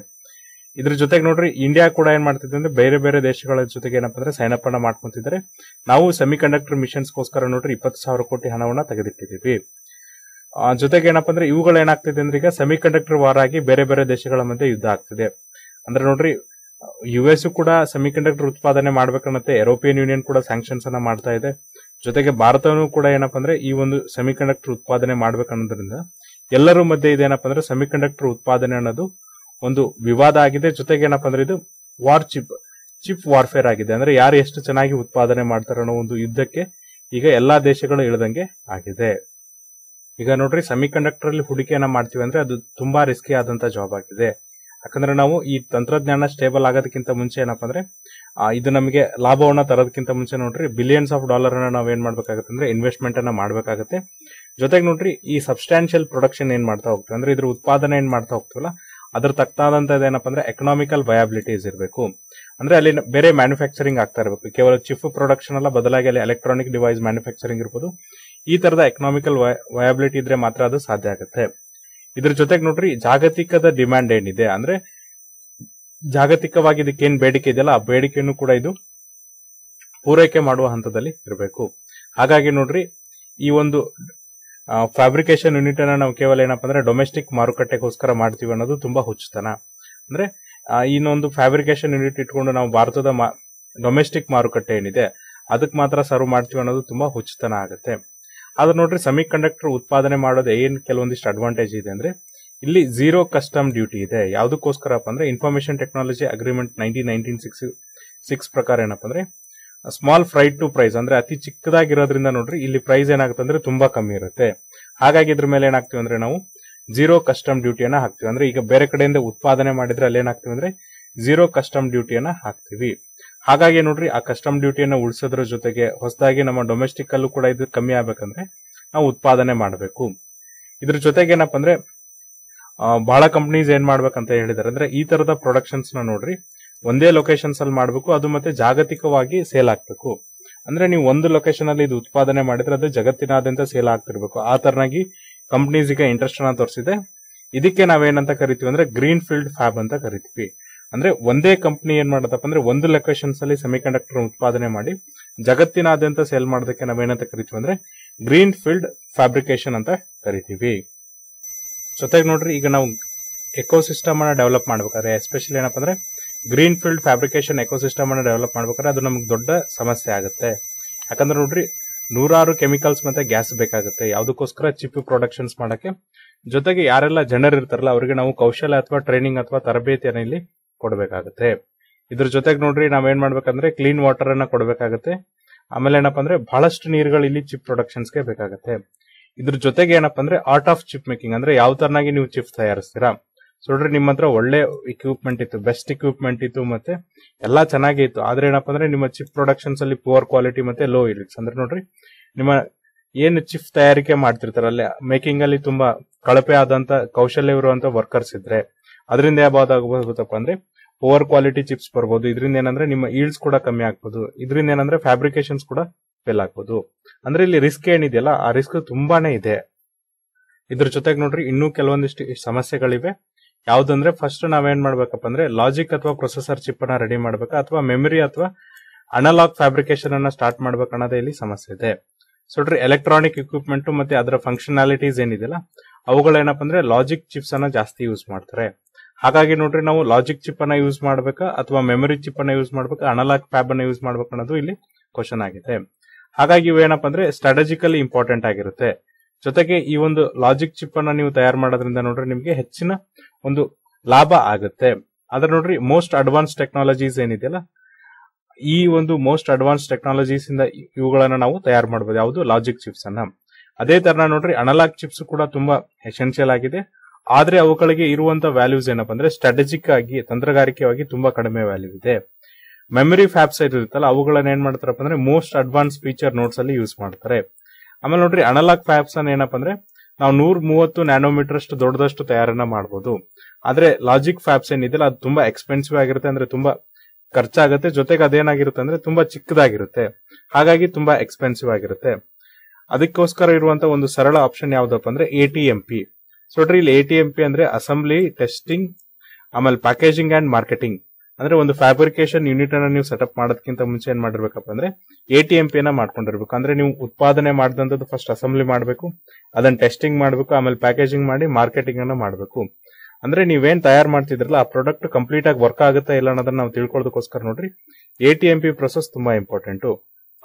ಇದ್ರ ಜೊತೆಗೆ ನೋಡ್ರಿ ಇಂಡಿಯಾ ಕೂಡ ಏನ್ ಮಾಡ್ತಿದೆ ಅಂದ್ರೆ ಬೇರೆ ಬೇರೆ ದೇಶಗಳ ಜೊತೆಗೆ ಏನಪ್ಪಾ ಅಂದ್ರೆ ಸೈನ್ ಅಪ್ ಅನ್ನ ಮಾಡ್ಕೊಂತಿದ್ದಾರೆ. ನಾವು ಸೆಮಿ ಕಂಡಕ್ಟರ್ ಮಿಷನ್ಸ್ಗೋಸ್ಕರ ನೋಡ್ರಿ ಇಪ್ಪತ್ತು ಸಾವಿರ ಕೋಟಿ ಹಣವನ್ನ ತೆಗೆದಿಟ್ಟಿದ್ದೀವಿ. ಜೊತೆಗೆ ಏನಪ್ಪಾ ಅಂದ್ರೆ ಇವುಗಳು ಏನಾಗ್ತಿದೆ ಅಂದ್ರೆ ಈಗ ಸೆಮಿ ಕಂಡಕ್ಟರ್ ವಾರ್ ಆಗಿ ಬೇರೆ ಬೇರೆ ದೇಶಗಳ ಮಧ್ಯೆ ಯುದ್ಧ ಆಗ್ತಿದೆ. ಅಂದ್ರೆ ನೋಡ್ರಿ ಯು ಎಸ್ ಕೂಡ ಸೆಮಿ ಕಂಡಕ್ಟರ್ ಉತ್ಪಾದನೆ ಮಾಡ್ಬೇಕನ್ನತ್ತೆ ಯುರೋಪಿಯನ್ ಯೂನಿಯನ್ ಕೂಡ ಸ್ಯಾಂಕ್ಷನ್ಸ್ ಅನ್ನ ಮಾಡ್ತಾ ಇದೆ. ಜೊತೆಗೆ ಭಾರತನೂ ಕೂಡ ಏನಪ್ಪಾ ಅಂದ್ರೆ ಈ ಒಂದು ಸೆಮಿ ಕಂಡಕ್ಟರ್ ಉತ್ಪಾದನೆ ಮಾಡ್ಬೇಕನ್ನೋದ್ರಿಂದ ಎಲ್ಲರೂ ಮಧ್ಯೆ ಇದೇನಪ್ಪ ಅಂದ್ರೆ ಸೆಮಿ ಕಂಡಕ್ಟರ್ ಉತ್ಪಾದನೆ ಅನ್ನೋದು ಒಂದು ವಿವಾದ ಆಗಿದೆ. ಜೊತೆಗೆ ಏನಪ್ಪ ಅಂದ್ರೆ ಇದು ವಾರ್ ಚಿಪ್ ಚಿಪ್ ವಾರ್ಫೇರ್ ಆಗಿದೆ. ಅಂದ್ರೆ ಯಾರು ಎಷ್ಟು ಚೆನ್ನಾಗಿ ಉತ್ಪಾದನೆ ಮಾಡ್ತಾರೆ ಅನ್ನೋ ಒಂದು ಯುದ್ಧಕ್ಕೆ ಈಗ ಎಲ್ಲಾ ದೇಶಗಳು ಇಳಿದಂಗೆ ಆಗಿದೆ. ಈಗ ನೋಡ್ರಿ ಸೆಮಿ ಕಂಡಕ್ಟರ್ ಅಲ್ಲಿ ಹೂಡಿಕೆಯನ್ನ ಮಾಡ್ತೀವಿ ಅಂದ್ರೆ ಅದು ತುಂಬಾ ರಿಸ್ಕಿ ಆದಂತ ಜಾಬ್ ಆಗಿದೆ. ಯಾಕಂದ್ರೆ ನಾವು ಈ ತಂತ್ರಜ್ಞಾನ ಸ್ಟೇಬಲ್ ಆಗೋದಕ್ಕಿಂತ ಮುಂಚೆ ಏನಪ್ಪ ಅಂದ್ರೆ ಇದು ನಮಗೆ ಲಾಭವನ್ನ ತರೋದಕ್ಕಿಂತ ಮುಂಚೆ ನೋಡ್ರಿ ಬಿಲಿಯನ್ಸ್ ಆಫ್ ಡಾಲರ್ ಅನ್ನ ನಾವ್ ಏನ್ ಮಾಡ್ಬೇಕಾಗತ್ತೆ ಅಂದ್ರೆ ಇನ್ವೆಸ್ಟ್ಮೆಂಟ್ ಅನ್ನ ಮಾಡ್ಬೇಕಾಗತ್ತೆ. ಜೊತೆಗೆ ನೋಡ್ರಿ, ಈ ಸಬ್ಸ್ಟಾನ್ಶಿಯಲ್ ಪ್ರೊಡಕ್ಷನ್ ಏನ್ ಮಾಡ್ತಾ ಹೋಗ್ತೇವೆ ಅಂದ್ರೆ ಇದ್ರ ಉತ್ಪಾದನೆ ಏನ್ ಮಾಡ್ತಾ ಹೋಗ್ತೀವಲ್ಲ ಅದ್ರ ತಕ್ತಾದಂತದ ಏನಪ್ಪ ಅಂದ್ರೆ ಎಕನಾಮಿಕಲ್ ವಯಾಬಿಲಿಟೀಸ್ ಇರಬೇಕು. ಅಂದ್ರೆ ಅಲ್ಲಿ ಬೇರೆ ಮ್ಯಾನುಫ್ಯಾಕ್ಚರಿಂಗ್ ಆಗ್ತಾ ಇರಬೇಕು. ಕೇವಲ ಚಿಪ್ ಪ್ರೊಡಕ್ಷನ್ ಅಲ್ಲ, ಬದಲಾಗಿ ಅಲ್ಲಿ ಎಲೆಕ್ಟ್ರಾನಿಕ್ ಡಿವೈಸ್ ಮ್ಯಾನುಫ್ಯಾಕ್ಚರಿಂಗ್ ಇರ್ಬೋದು. ಈ ತರದ ಎಕನಾಮಿಕಲ್ ವಯಾಬಿಲಿಟಿ ಇದ್ರೆ ಮಾತ್ರ ಅದು ಸಾಧ್ಯ ಆಗುತ್ತೆ. ಇದ್ರ ಜೊತೆಗೆ ನೋಡ್ರಿ, ಜಾಗತಿಕದ ಡಿಮ್ಯಾಂಡ್ ಏನಿದೆ ಅಂದ್ರೆ, ಜಾಗತಿಕವಾಗಿ ಇದಕ್ಕೆ ಏನ್ ಬೇಡಿಕೆ ಇದೆಯಲ್ಲ, ಆ ಬೇಡಿಕೆಯನ್ನು ಕೂಡ ಇದು ಪೂರೈಕೆ ಮಾಡುವ ಹಂತದಲ್ಲಿ ಇರಬೇಕು. ಹಾಗಾಗಿ ನೋಡ್ರಿ, ಈ ಒಂದು ಫ್ಯಾಬ್ರಿಕೇಶನ್ ಯೂನಿಟ್ ಅನ್ನ ನಾವು ಕೇವಲ ಏನಪ್ಪಾ ಅಂದ್ರೆ ಡೊಮೆಸ್ಟಿಕ್ ಮಾರುಕಟ್ಟೆಗೋಸ್ಕರ ಮಾಡ್ತೀವಿ ಅನ್ನೋದು ತುಂಬಾ ಹುಚ್ಚುತನ. ಅಂದ್ರೆ ಇನ್ನೊಂದು ಫ್ಯಾಬ್ರಿಕೇಶನ್ ಯೂನಿಟ್ ಇಟ್ಕೊಂಡು ನಾವು ಭಾರತದ ಡೊಮೆಸ್ಟಿಕ್ ಮಾರುಕಟ್ಟೆ ಏನಿದೆ ಅದಕ್ಕೆ ಮಾತ್ರ ಸರ್ವ್ ಮಾಡ್ತೀವಿ ಅನ್ನೋದು ತುಂಬಾ ಹುಚ್ಚುತನ ಆಗುತ್ತೆ. ಆದ್ರೆ ನೋಡ್ರಿ ಸೆಮಿ ಕಂಡಕ್ಟರ್ ಉತ್ಪಾದನೆ ಮಾಡೋದು ಏನ್ ಕೆಲವೊಂದಿಷ್ಟು ಅಡ್ವಾಂಟೇಜ್ ಇದೆ ಅಂದ್ರೆ, ಇಲ್ಲಿ ಝೀರೋ ಕಸ್ಟಮ್ ಡ್ಯೂಟಿ ಇದೆ. ಯಾವುದಕ್ಕೋಸ್ಕರಪ್ಪ ಅಂದ್ರೆ information technology agreement nineteen nineteen six six ಪ್ರಕಾರ ಏನಪ್ಪ ಅಂದ್ರೆ ಸ್ಮಾಲ್ ಫ್ರೈ ಟು ಪ್ರೈಸ್ ಅಂದ್ರೆ ಅತಿ ಚಿಕ್ಕದಾಗಿರೋದ್ರಿಂದ ನೋಡ್ರಿ, ಇಲ್ಲಿ ಪ್ರೈಸ್ ಏನಾಗುತ್ತೆ ಅಂದ್ರೆ ತುಂಬಾ ಕಮ್ಮಿ ಇರುತ್ತೆ. ಹಾಗಾಗಿ ಇದ್ರ ಮೇಲೆ ಏನಾಗ್ತೀವಿ ಅಂದ್ರೆ ನಾವು ಜೀರೋ ಕಸ್ಟಮ್ ಡ್ಯೂಟಿಯನ್ನ ಹಾಕ್ತಿವಿ. ಅಂದ್ರೆ ಈಗ ಬೇರೆ ಕಡೆಯಿಂದ ಉತ್ಪಾದನೆ ಮಾಡಿದ್ರೆ ಅಲ್ಲಿ ಏನಾಗ್ತೀವಿ ಅಂದ್ರೆ ಜೀರೋ ಕಸ್ಟಮ್ ಡ್ಯೂಟಿಯನ್ನ ಹಾಕ್ತಿವಿ. ಹಾಗಾಗಿ ನೋಡ್ರಿ, ಆ ಕಸ್ಟಮ್ ಡ್ಯೂಟಿಯನ್ನ ಉಳಿಸೋದ್ರ ಜೊತೆಗೆ ಹೊಸದಾಗಿ ನಮ್ಮ ಡೊಮೆಸ್ಟಿಕ್ ಅಲ್ಲೂ ಕೂಡ ಇದು ಕಮ್ಮಿ ಆಗ್ಬೇಕಂದ್ರೆ ನಾವು ಉತ್ಪಾದನೆ ಮಾಡಬೇಕು. ಇದ್ರ ಜೊತೆಗೆ ಏನಪ್ಪ ಅಂದ್ರೆ ಬಹಳ ಕಂಪನೀಸ್ ಏನ್ ಮಾಡ್ಬೇಕಂತ ಹೇಳಿದಾರೆ ಅಂದ್ರೆ ಈ ತರದ ಪ್ರೊಡಕ್ಷನ್ಸ್ನ ನೋಡ್ರಿ ಒಂದೇ ಲೊಕೇಶನ್ಸ್ ಅಲ್ಲಿ ಮಾಡಬೇಕು, ಅದು ಮತ್ತೆ ಜಾಗತಿಕವಾಗಿ ಸೇಲ್ ಆಗ್ಬೇಕು. ಅಂದ್ರೆ ನೀವು ಒಂದು ಲೊಕೇಶನ್ ಅಲ್ಲಿ ಇದು ಉತ್ಪಾದನೆ ಮಾಡಿದ್ರೆ ಅದು ಜಗತ್ತಿನಾದ್ಯಂತ ಸೇಲ್ ಆಗ್ತಿರ್ಬೇಕು. ಆ ತರನಾಗಿ ಕಂಪ್ನೀಸ್ ಈಗ ಇಂಟ್ರೆಸ್ಟ್ ಅನ್ನ ತೋರಿಸಿದೆ. ಇದಕ್ಕೆ ನಾವೇನಂತ ಕರಿತೀವಿ ಅಂದ್ರೆ ಗ್ರೀನ್ ಫೀಲ್ಡ್ ಫ್ಯಾಬ್ ಅಂತ ಕರಿತೀವಿ. ಅಂದ್ರೆ ಒಂದೇ ಕಂಪ್ನಿ ಏನ್ ಮಾಡತ್ತಪ್ಪ ಅಂದ್ರೆ ಒಂದು ಲೊಕೇಶನ್ಸ್ ಅಲ್ಲಿ ಸೆಮಿಕಂಡಕ್ಟರ್ ಉತ್ಪಾದನೆ ಮಾಡಿ ಜಗತ್ತಿನಾದ್ಯಂತ ಸೇಲ್ ಮಾಡೋದಕ್ಕೆ ನಾವೇನಂತ ಕರಿತೀವಿ ಅಂದ್ರೆ ಗ್ರೀನ್ ಫೀಲ್ಡ್ ಫ್ಯಾಬ್ರಿಕೇಶನ್ ಅಂತ ಕರಿತೀವಿ. ಜೊತೆಗೆ ನೋಡ್ರಿ ಈಗ ನಾವು ಎಕೋಸಿಸ್ಟಮ್ ಅನ್ನ ಡೆವಲಪ್ ಮಾಡ್ಬೇಕಾದ್ರೆ ಎಸ್ಪೆಷಲಿ ಏನಪ್ಪ ಅಂದ್ರೆ ಗ್ರೀನ್ ಫೀಲ್ಡ್ ಫ್ಯಾಬ್ರಿಕೇಶನ್ ಎಕೋಸಿಸ್ಟಮ್ ಅನ್ನು ಡೆವಲಪ್ ಮಾಡ್ಬೇಕಾದ್ರೆ ಅದು ನಮ್ಗೆ ದೊಡ್ಡ ಸಮಸ್ಯೆ ಆಗುತ್ತೆ. ಯಾಕಂದ್ರೆ ನೋಡ್ರಿ, ನೂರಾರು ಕೆಮಿಕಲ್ಸ್ ಮತ್ತೆ ಗ್ಯಾಸ್ ಬೇಕಾಗುತ್ತೆ. ಯಾವುದಕ್ಕೋಸ್ಕರ ಚಿಪ್ ಪ್ರೊಡಕ್ಷನ್ಸ್ ಮಾಡಕ್ಕೆ. ಜೊತೆಗೆ ಯಾರೆಲ್ಲ ಜನರು ಇರ್ತಾರಲ್ಲ, ಅವರಿಗೆ ನಾವು ಕೌಶಲ್ಯ ಅಥವಾ ಟ್ರೈನಿಂಗ್ ಅಥವಾ ತರಬೇತಿಯನ್ನು ಇಲ್ಲಿ ಕೊಡಬೇಕಾಗುತ್ತೆ. ಇದ್ರ ಜೊತೆಗೆ ನೋಡ್ರಿ, ನಾವೇನ್ ಮಾಡ್ಬೇಕಂದ್ರೆ ಕ್ಲೀನ್ ವಾಟರ್ ಅನ್ನ ಕೊಡಬೇಕಾಗುತ್ತೆ. ಆಮೇಲೆ ಏನಪ್ಪಾ ಅಂದ್ರೆ ಬಹಳಷ್ಟು ನೀರುಗಳು ಇಲ್ಲಿ ಚಿಪ್ ಪ್ರೊಡಕ್ಷನ್ಸ್ಗೆ ಬೇಕಾಗುತ್ತೆ. ಇದ್ರ ಜೊತೆಗೆ ಏನಪ್ಪಾ ಅಂದ್ರೆ ಆರ್ಟ್ ಆಫ್ ಚಿಪ್ ಮೇಕಿಂಗ್ ಅಂದ್ರೆ ಯಾವ ತರನಾಗಿ ನೀವು ಚಿಪ್ ತಯಾರಿಸ್ತೀರಾ. ಸೊ ನಿಮ್ಮ ಹತ್ರ ಒಳ್ಳೆ ಇಕ್ವಿಪ್ಮೆಂಟ್ ಇತ್ತು ಬೆಸ್ಟ್ ಇಕ್ವಿಪ್ಮೆಂಟ್ ಇತ್ತು ಮತ್ತೆ ಎಲ್ಲಾ ಚೆನ್ನಾಗಿ ಇತ್ತು. ಆದ್ರೆ ಏನಪ್ಪಾ ಅಂದ್ರೆ ನಿಮ್ಮ ಚಿಪ್ ಪ್ರೊಡಕ್ಷನ್ಸ್ ಅಲ್ಲಿ ಪುವರ್ ಕ್ವಾಲಿಟಿ ಮತ್ತೆ ಲೋ ಇರ್ಲಿಕ್ಸ್ ಅಂದ್ರೆ ನೋಡ್ರಿ, ನಿಮ್ಮ ಏನು ಚಿಪ್ ತಯಾರಿಕೆ ಮಾಡ್ತಿರ್ತಾರಲ್ಲ ಮೇಕಿಂಗ್ ಅಲ್ಲಿ ತುಂಬಾ ಕಳಪೆ ಆದಂತ, ಕೌಶಲ್ಯ ಇರುವಂತ ವರ್ಕರ್ಸ್ ಇದ್ರೆ ಅದರಿಂದ ಯಾವ್ದಾಗಬಹುದಪ್ಪ ಅಂದ್ರೆ ಓವರ್ ಕ್ವಾಲಿಟಿ ಚಿಪ್ಸ್ ಬರ್ಬೋದು. ಇದರಿಂದ ಏನಂದ್ರೆ ನಿಮ್ಮ ಈಲ್ಡ್ಸ್ ಕೂಡ ಕಮ್ಮಿ ಆಗ್ಬೋದು. ಇದರಿಂದ ಏನಂದ್ರೆ ಫ್ಯಾಬ್ರಿಕೇಶನ್ಸ್ ಕೂಡ ಫೇಲ್ ಆಗ್ಬೋದು. ಅಂದ್ರೆ ಇಲ್ಲಿ ರಿಸ್ಕ್ ಏನಿದೆಯಲ್ಲ, ಆ ರಿಸ್ಕ್ ತುಂಬಾನೇ ಇದೆ. ಇದ್ರ ಜೊತೆಗೆ ನೋಡ್ರಿ, ಇನ್ನೂ ಕೆಲವೊಂದಿಷ್ಟು ಸಮಸ್ಯೆಗಳಿವೆ. ಯಾವ್ದಂದ್ರೆ ಫಸ್ಟ್ ನಾವೇನ್ ಮಾಡ್ಬೇಕಪ್ಪ ಅಂದ್ರೆ ಲಾಜಿಕ್ ಅಥವಾ ಪ್ರೊಸೆಸರ್ ಚಿಪ್ ಅನ್ನ ರೆಡಿ ಮಾಡ್ಬೇಕಾ ಅಥವಾ ಮೆಮರಿ ಅಥವಾ ಅನಲಾಗ್ ಫ್ಯಾಬ್ರಿಕೇಶನ್ ಅನ್ನ ಸ್ಟಾರ್ಟ್ ಮಾಡ್ಬೇಕು ಅನ್ನೋದೇ ಇಲ್ಲಿ ಸಮಸ್ಯೆ ಇದೆ. ನೋಡ್ರಿ ಎಲೆಕ್ಟ್ರಾನಿಕ್ ಇಕ್ವಿಪ್ಮೆಂಟ್ ಮತ್ತೆ ಅದರ ಫಂಕ್ಷನಾಲಿಟೀಸ್ ಏನಿದೆಯಲ್ಲ ಅವುಗಳೇನಪ್ಪ ಅಂದ್ರೆ ಲಾಜಿಕ್ ಚಿಪ್ಸ್ ಅನ್ನ ಜಾಸ್ತಿ ಯೂಸ್ ಮಾಡ್ತಾರೆ. ಹಾಗಾಗಿ ನೋಡ್ರಿ, ನಾವು ಲಾಜಿಕ್ ಚಿಪ್ ಅನ್ನ ಯೂಸ್ ಮಾಡ್ಬೇಕಾ ಅಥವಾ ಮೆಮರಿ ಚಿಪ್ ಅನ್ನ ಯೂಸ್ ಮಾಡ್ಬೇಕಾ ಅನಲಾಗ್ ಫ್ಯಾಬ್ ಅನ್ನ ಯೂಸ್ ಮಾಡ್ಬೇಕು ಅನ್ನೋದು ಇಲ್ಲಿ ಕ್ವಶನ್ ಆಗಿದೆ. ಹಾಗಾಗಿ ಇವೇನಪ್ಪ ಅಂದ್ರೆ ಸ್ಟ್ರಾಟಜಿಕಲಿ ಇಂಪಾರ್ಟೆಂಟ್ ಆಗಿರುತ್ತೆ. ಜೊತೆಗೆ ಈ ಒಂದು ಲಾಜಿಕ್ ಚಿಪ್ ಅನ್ನ ನೀವು ತಯಾರು ಮಾಡೋದ್ರಿಂದ ನೋಡ್ರಿ ನಿಮಗೆ ಹೆಚ್ಚಿನ ಒಂದು ಲಾಭ ಆಗುತ್ತೆ. ಆದ್ರೆ ನೋಡ್ರಿ ಮೋಸ್ಟ್ ಅಡ್ವಾನ್ಸ್ ಟೆಕ್ನಾಲಜೀಸ್ ಏನಿದೆಯಲ್ಲ, ಈ ಒಂದು ಮೋಸ್ಟ್ ಅಡ್ವಾನ್ಸ್ ಟೆಕ್ನಾಲಜೀಸ್ ಇಂದ ಇವುಗಳನ್ನ ನಾವು ತಯಾರು ಮಾಡಬಹುದು ಯಾವುದು ಲಾಜಿಕ್ ಚಿಪ್ಸ್ ಅನ್ನ. ಅದೇ ತರ ನೋಡ್ರಿ ಅನಲಾಗ್ ಚಿಪ್ಸ್ ಕೂಡ ತುಂಬಾ ಎಸೆನ್ಷಿಯಲ್ ಆಗಿದೆ. ಆದ್ರೆ ಅವುಗಳಿಗೆ ಇರುವಂತ ವ್ಯಾಲ್ಯೂಸ್ ಏನಪ್ಪಾ ಅಂದ್ರೆ ಸ್ಟ್ರಾಟಜಿಕ್ ಆಗಿ, ತಂತ್ರಗಾರಿಕೆಯಾಗಿ ತುಂಬಾ ಕಡಿಮೆ ವ್ಯಾಲ್ಯೂ ಇದೆ. ಮೆಮರಿ ಫ್ಯಾಬ್ಸ್ ಇರುತ್ತಲ್ಲ, ಅವುಗಳನ್ನ ಏನ್ ಮಾಡ್ತಾರಪ್ಪ ಅಂದ್ರೆ ಮೋಸ್ಟ್ ಅಡ್ವಾನ್ಸ್ ಫೀಚರ್ ನೋಟ್ಸ್ ಅಲ್ಲಿ ಯೂಸ್ ಮಾಡ್ತಾರೆ. ಆಮೇಲೆ ನೋಡ್ರಿ ಅನಲಾಗ್ ಫ್ಯಾಬ್ಸ್ ಅನ್ನ ಏನಪ್ಪಾ ಅಂದ್ರೆ, ನಾವು ನೂರ ಮೂವತ್ತು ನ್ಯಾನೋಮೀಟರ್ ಅಷ್ಟು ದೊಡ್ಡದಷ್ಟು ತಯಾರನ್ನ ಮಾಡಬಹುದು ಆದ್ರೆ ಲಾಜಿಕ್ ಫ್ಯಾಬ್ಸ್ ಏನಿದೆಯಲ್ಲ ಅದು ತುಂಬಾ ಎಕ್ಸ್ಪೆನ್ಸಿವ್ ಆಗಿರುತ್ತೆ, ಅಂದ್ರೆ ತುಂಬಾ ಖರ್ಚಾಗುತ್ತೆ. ಜೊತೆಗೆ ಅದೇನಾಗಿರುತ್ತೆ ಅಂದ್ರೆ, ತುಂಬಾ ಚಿಕ್ಕದಾಗಿರುತ್ತೆ. ಹಾಗಾಗಿ ತುಂಬಾ ಎಕ್ಸ್ಪೆನ್ಸಿವ್ ಆಗಿರುತ್ತೆ. ಅದಕ್ಕೋಸ್ಕರ ಇರುವಂತ ಒಂದು ಸರಳ ಆಪ್ಷನ್ ಯಾವ್ದಪ್ಪ ಅಂದ್ರೆ A T M P so ಇಲ್ಲಿ ಎ ಟಿ ಎಂ ಪಿ ಅಂದ್ರೆ ಅಸೆಂಬ್ಲಿ ಟೆಸ್ಟಿಂಗ್ ಆಮೇಲೆ ಪ್ಯಾಕೇಜಿಂಗ್ ಅಂಡ್ ಮಾರ್ಕೆಟಿಂಗ್ ಅಂದ್ರೆ ಒಂದು ಫ್ಯಾಬ್ರಿಕೇಶನ್ ಯೂನಿಟ್ ಅನ್ನ ನೀವು ಸೆಟಪ್ ಮಾಡೋದಕ್ಕಿಂತ ಮುಂಚೆ ಏನ್ ಮಾಡಿರ್ಬೇಕಪ್ಪ ಅಂದ್ರೆ ಎ ಟಿ ಎಂ ಪಿನ ಮಾಡ್ಕೊಂಡಿರ್ಬೇಕು. ಅಂದ್ರೆ ನೀವು ಉತ್ಪಾದನೆ ಮಾಡಿದಂಥದ್ದು ಫಸ್ಟ್ ಅಸೆಂಬ್ಲಿ ಮಾಡಬೇಕು, ಅದನ್ನ ಟೆಸ್ಟಿಂಗ್ ಮಾಡಬೇಕು, ಆಮೇಲೆ ಪ್ಯಾಕೇಜಿಂಗ್ ಮಾಡಿ ಮಾರ್ಕೆಟಿಂಗ್ ಅನ್ನ ಮಾಡಬೇಕು. ಅಂದ್ರೆ ನೀವೇನ್ ತಯಾರು ಮಾಡ್ತಿದ್ರಲ್ಲ, ಆ ಪ್ರಾಡಕ್ಟ್ ಕಂಪ್ಲೀಟ್ ಆಗಿ ವರ್ಕ್ ಆಗುತ್ತಾ ಇಲ್ಲ ಅನ್ನೋದನ್ನ ನಾವು ತಿಳ್ಕೊಳ್ಳೋದಕ್ಕೋಸ್ಕರ ನೋಡ್ರಿ A T M P process ತುಂಬಾ ಇಂಪಾರ್ಟೆಂಟ್